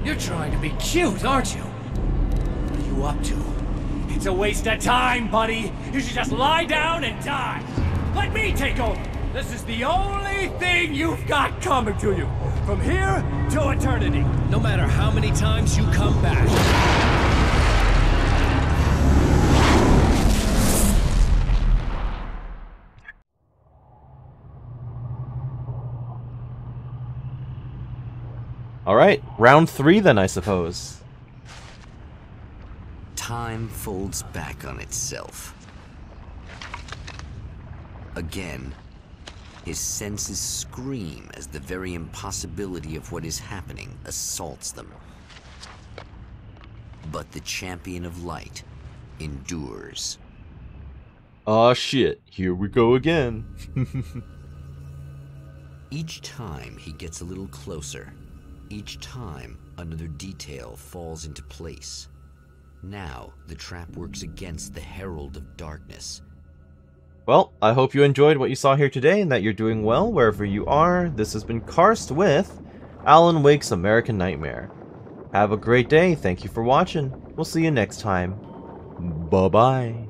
Speaker 3: (laughs) You're trying to be cute, aren't you? What are you up to? It's a waste of time, buddy. You should just lie down and die. Let me take over. This is the only thing you've got coming to you. From here to eternity.
Speaker 2: No matter how many times you come back.
Speaker 1: Alright, round three then, I suppose.
Speaker 8: Time folds back on itself. Again, his senses scream as the very impossibility of what is happening assaults them. But the champion of light endures.
Speaker 1: Ah shit, here we go again. (laughs)
Speaker 8: Each time he gets a little closer, each time another detail falls into place. Now the trap works against the Herald of Darkness.
Speaker 1: Well, I hope you enjoyed what you saw here today and that you're doing well wherever you are. This has been Karst with Alan Wake's American Nightmare. Have a great day. Thank you for watching. We'll see you next time. Bye-bye.